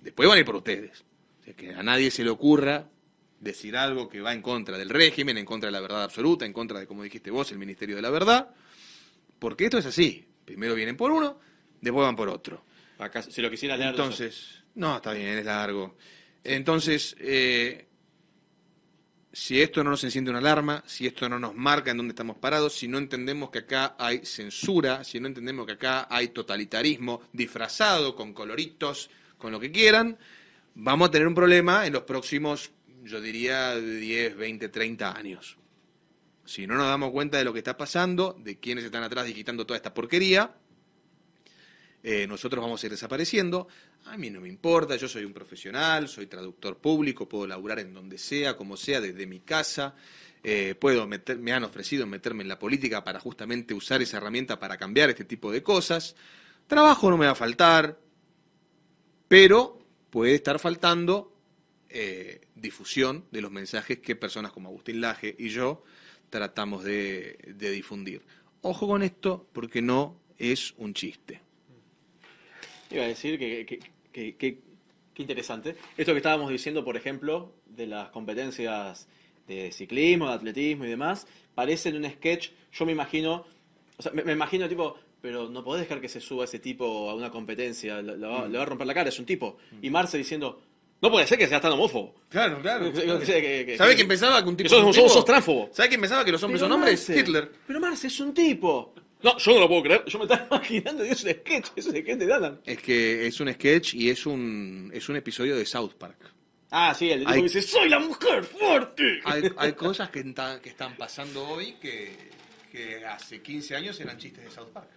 Después van a ir por ustedes. O sea, que a nadie se le ocurra decir algo que va en contra del régimen, en contra de la verdad absoluta, en contra de, como dijiste vos, el Ministerio de la Verdad. Porque esto es así. Primero vienen por uno, después van por otro. Acá, si lo quisieras leer... Entonces, no, está bien, es largo. Entonces, eh, si esto no nos enciende una alarma, si esto no nos marca en dónde estamos parados, si no entendemos que acá hay censura, si no entendemos que acá hay totalitarismo disfrazado con coloritos, con lo que quieran, vamos a tener un problema en los próximos, yo diría, 10, 20, 30 años. Si no nos damos cuenta de lo que está pasando, de quiénes están atrás digitando toda esta porquería, eh, nosotros vamos a ir desapareciendo. A mí no me importa, yo soy un profesional, soy traductor público, puedo laburar en donde sea, como sea, desde mi casa. Eh, puedo meter, me han ofrecido meterme en la política para justamente usar esa herramienta para cambiar este tipo de cosas. Trabajo no me va a faltar, pero puede estar faltando eh, difusión de los mensajes que personas como Agustín Laje y yo tratamos de, de difundir. Ojo con esto porque no es un chiste. Iba a decir que, que, que, que- que interesante. Esto que estábamos diciendo, por ejemplo, de las competencias de ciclismo, de atletismo y demás, parecen un sketch. Yo me imagino, o sea, me, me imagino tipo, pero no podés dejar que se suba ese tipo a una competencia, le, le va, le va a romper la cara, es un tipo. Y Marce diciendo, no puede ser que sea tan homófobo. Claro, claro. Que- que- que- que- ¿Sabe quién pensaba que un tipo que sos, un tipo? sos tránfobo. ¿Sabe quién pensaba que los hombres Pero son hombres? Marce, Hitler. Pero Marce es un tipo. No, yo no lo puedo creer. Yo me estaba imaginando y es un sketch, es un sketch de Danan. Es que es un sketch y es un, es un episodio de South Park. Ah, sí, el tipo Hay- dice, soy la mujer fuerte. Hay, hay cosas que, enta- que están pasando hoy que, que hace 15 años eran chistes de South Park.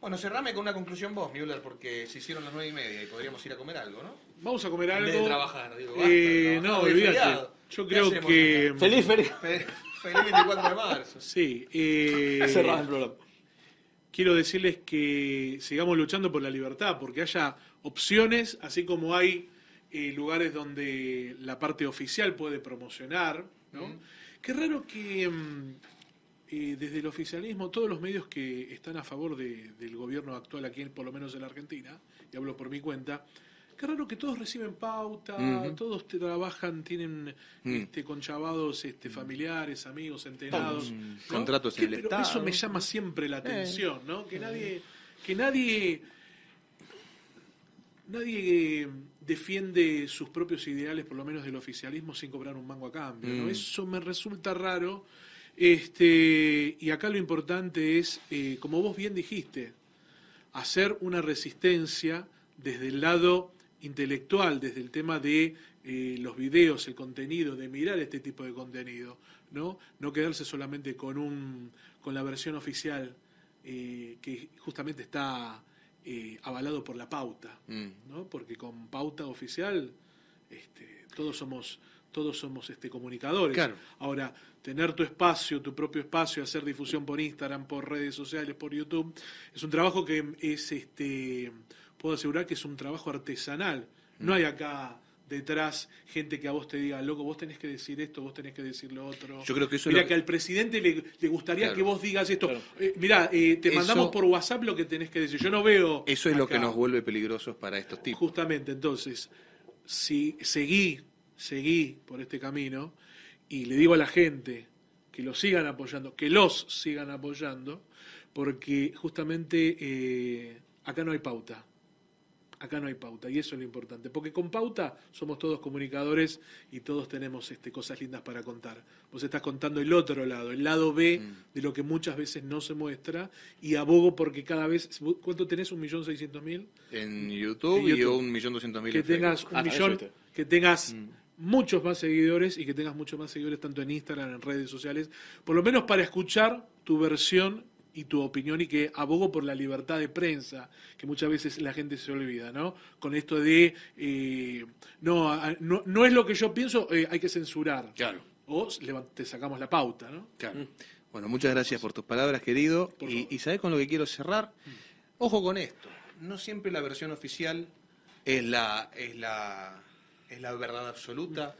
Bueno, cerrame con una conclusión vos, Müller, porque se hicieron las nueve y media y podríamos ir a comer algo, ¿no? Vamos a comer En algo. vez de trabajar, digo, basta, Eh, no, es olvídate. feriado. Yo ¿Qué creo que. Feliz feliz. Fe- Feliz 24 de marzo. Sí. eh, Cerrado el programa. quiero decirles que sigamos luchando por la libertad, porque haya opciones, así como hay eh, lugares donde la parte oficial puede promocionar, ¿no? Qué raro que mm, eh, desde el oficialismo, todos los medios que están a favor de- del gobierno actual aquí, por lo menos en la Argentina, y hablo por mi cuenta, qué raro que todos reciben pauta, todos te trabajan, tienen Mm. este, conchavados este, familiares, amigos, entrenados. Mm, ¿no? contratos en el pero Estado. Eso me llama siempre la atención, ¿no? Que nadie, que nadie, nadie eh, defiende sus propios ideales, por lo menos del oficialismo, sin cobrar un mango a cambio, ¿no? Mm. Eso me resulta raro. Este, y acá lo importante es, eh, como vos bien dijiste, hacer una resistencia desde el lado intelectual, desde el tema de eh, los videos, el contenido, de mirar este tipo de contenido, ¿no? No quedarse solamente con un con la versión oficial eh, que justamente está eh, avalado por la pauta, Mm. ¿no? Porque con pauta oficial este, todos somos todos somos este comunicadores. Claro. Ahora, tener tu espacio, tu propio espacio, hacer difusión por Instagram, por redes sociales, por YouTube, es un trabajo que es, este, puedo asegurar que es un trabajo artesanal. Mm. No hay acá detrás gente que a vos te diga, loco, vos tenés que decir esto, vos tenés que decir lo otro. Yo creo que eso es Mira lo que al presidente le, le gustaría Claro. que vos digas esto. Claro. Eh, mira, eh, te Eso- mandamos por WhatsApp lo que tenés que decir. Yo no veo. Eso es lo que nos vuelve peligrosos para estos tipos. Justamente, entonces, si seguí, seguí por este camino y le digo a la gente que lo sigan apoyando, que los sigan apoyando, porque justamente eh, acá no hay pauta. Acá no hay pauta y eso es lo importante, porque con pauta somos todos comunicadores y todos tenemos este, cosas lindas para contar. Vos estás contando el otro lado, el lado B Mm. de lo que muchas veces no se muestra y abogo porque cada vez, ¿cuánto tenés? ¿Un millón seiscientos mil? En YouTube, En y un millón doscientos mil que tengas un Ah, millón, subiste. que tengas Mm. muchos más seguidores y que tengas muchos más seguidores tanto en Instagram, en redes sociales, por lo menos para escuchar tu versión y tu opinión y que abogo por la libertad de prensa, que muchas veces la gente se olvida, ¿no? Con esto de, eh, no, no, no es lo que yo pienso, eh, hay que censurar. Claro. O te sacamos la pauta, ¿no? Claro. Bueno, muchas gracias por tus palabras, querido. Y, y ¿sabés con lo que quiero cerrar? Ojo con esto. No siempre la versión oficial es la, es la, es la verdad absoluta.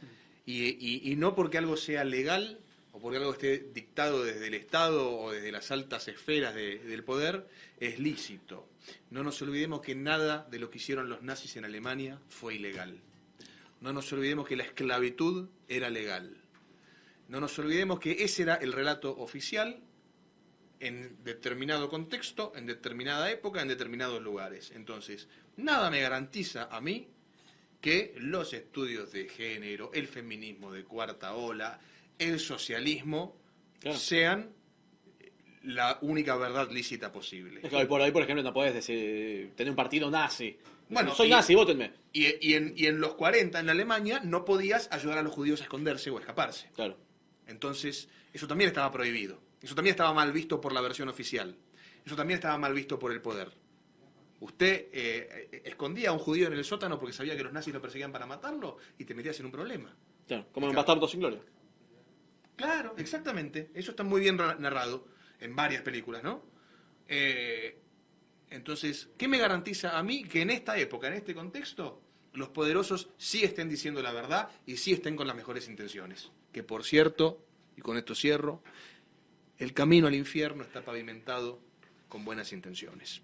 Y, y- y no porque algo sea legal o porque algo esté dictado desde el Estado o desde las altas esferas de- del poder, es lícito. No nos olvidemos que nada de lo que hicieron los nazis en Alemania fue ilegal. No nos olvidemos que la esclavitud era legal. No nos olvidemos que ese era el relato oficial en determinado contexto, en determinada época, en determinados lugares. Entonces, nada me garantiza a mí que los estudios de género, el feminismo de cuarta ola, el socialismo Claro. sean la única verdad lícita posible. Es hoy por hoy, por ejemplo, no podés decir, tener un partido nazi. Bueno, soy y- nazi, votenme. Y, y en, y en los 40 en Alemania no podías ayudar a los judíos a esconderse o a escaparse. Claro. Entonces, eso también estaba prohibido. Eso también estaba mal visto por la versión oficial. Eso también estaba mal visto por el poder. Usted eh, escondía a un judío en el sótano porque sabía que los nazis lo perseguían para matarlo y te metías en un problema. Claro, como en. Bastardo sin Gloria. Claro, exactamente. Eso está muy bien ra- narrado en varias películas, ¿no? Eh, entonces, ¿qué me garantiza a mí que en esta época, en este contexto, los poderosos sí estén diciendo la verdad y sí estén con las mejores intenciones? Que por cierto, y con esto cierro, el camino al infierno está pavimentado con buenas intenciones.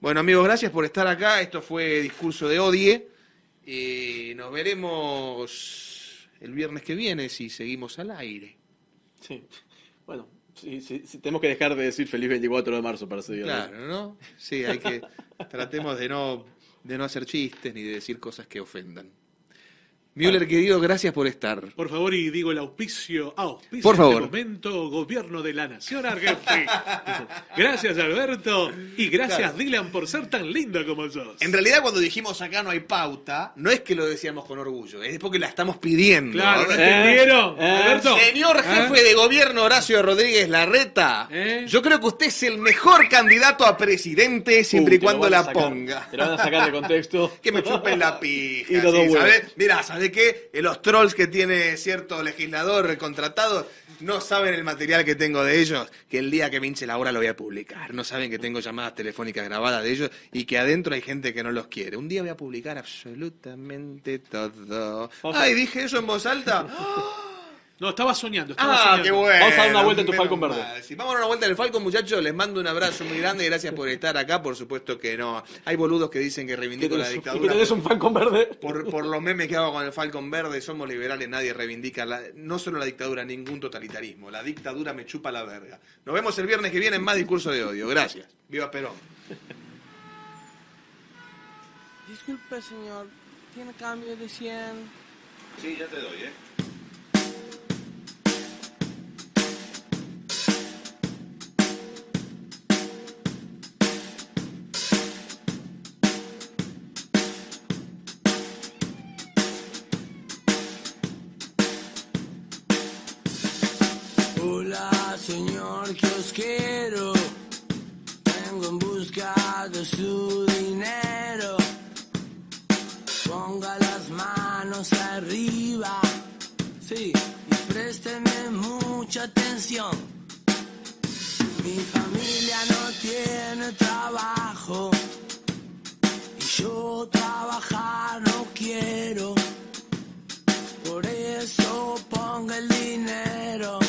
Bueno, amigos, gracias por estar acá. Esto fue Discurso de Odie. Y nos veremos el viernes que viene si seguimos al aire. Sí. Bueno, sí, sí, sí, tenemos que dejar de decir feliz 24 de marzo para seguir. Claro, ¿no? Sí, hay que tratemos de no de no hacer chistes ni de decir cosas que ofendan. Müller, querido, gracias por estar. Por favor, y digo el auspicio, auspicio Por en favor. este momento, Gobierno de la Nación Argentina. gracias, Alberto, y gracias, Claro. Dylan, por ser tan lindo como sos. En realidad, cuando dijimos acá no hay pauta, no es que lo decíamos con orgullo, es porque la estamos pidiendo. Claro, ¿no entendieron, Eh, Alberto? Señor ¿Eh? jefe de gobierno Horacio Rodríguez Larreta, ¿Eh? yo creo que usted es el mejor candidato a presidente siempre Uh, y te lo cuando la sacar, ponga. Te lo van a sacar de contexto. Que me chupen la pija. Y sí, huevos. ¿sabe? Mirá, ¿sabe qué? Eh, Los trolls que tiene cierto legislador contratado no saben el material que tengo de ellos, que el día que me hinche la hora lo voy a publicar. No saben que tengo llamadas telefónicas grabadas de ellos y que adentro hay gente que no los quiere. Un día voy a publicar absolutamente todo. Ay, dije eso en voz alta. No, estaba soñando. Estaba Ah, soñando. qué bueno. Vamos a dar una vuelta en tu Falcon verde. Sí, vamos a dar una vuelta en el Falcon, muchachos. Les mando un abrazo muy grande y gracias por estar acá. Por supuesto que no. Hay boludos que dicen que reivindico la y dictadura. tenés un fan con verde. Por, por los memes que hago con el Falcon Verde, somos liberales, nadie reivindica la- no solo la dictadura, ningún totalitarismo. La dictadura me chupa la verga. Nos vemos el viernes que viene en más discurso de odio. Gracias. Viva Perón. Disculpe, señor. ¿Tiene cambio de 100? Sí, ya te doy, ¿eh? Señor kiosquero. Vengo en busca de su dinero. Ponga las manos arriba. Sí, y présteme mucha atención. Mi familia no tiene trabajo. Y yo trabajar no quiero. Por eso ponga el dinero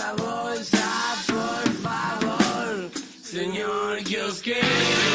esta bolsa, por favor, señor kiosquero.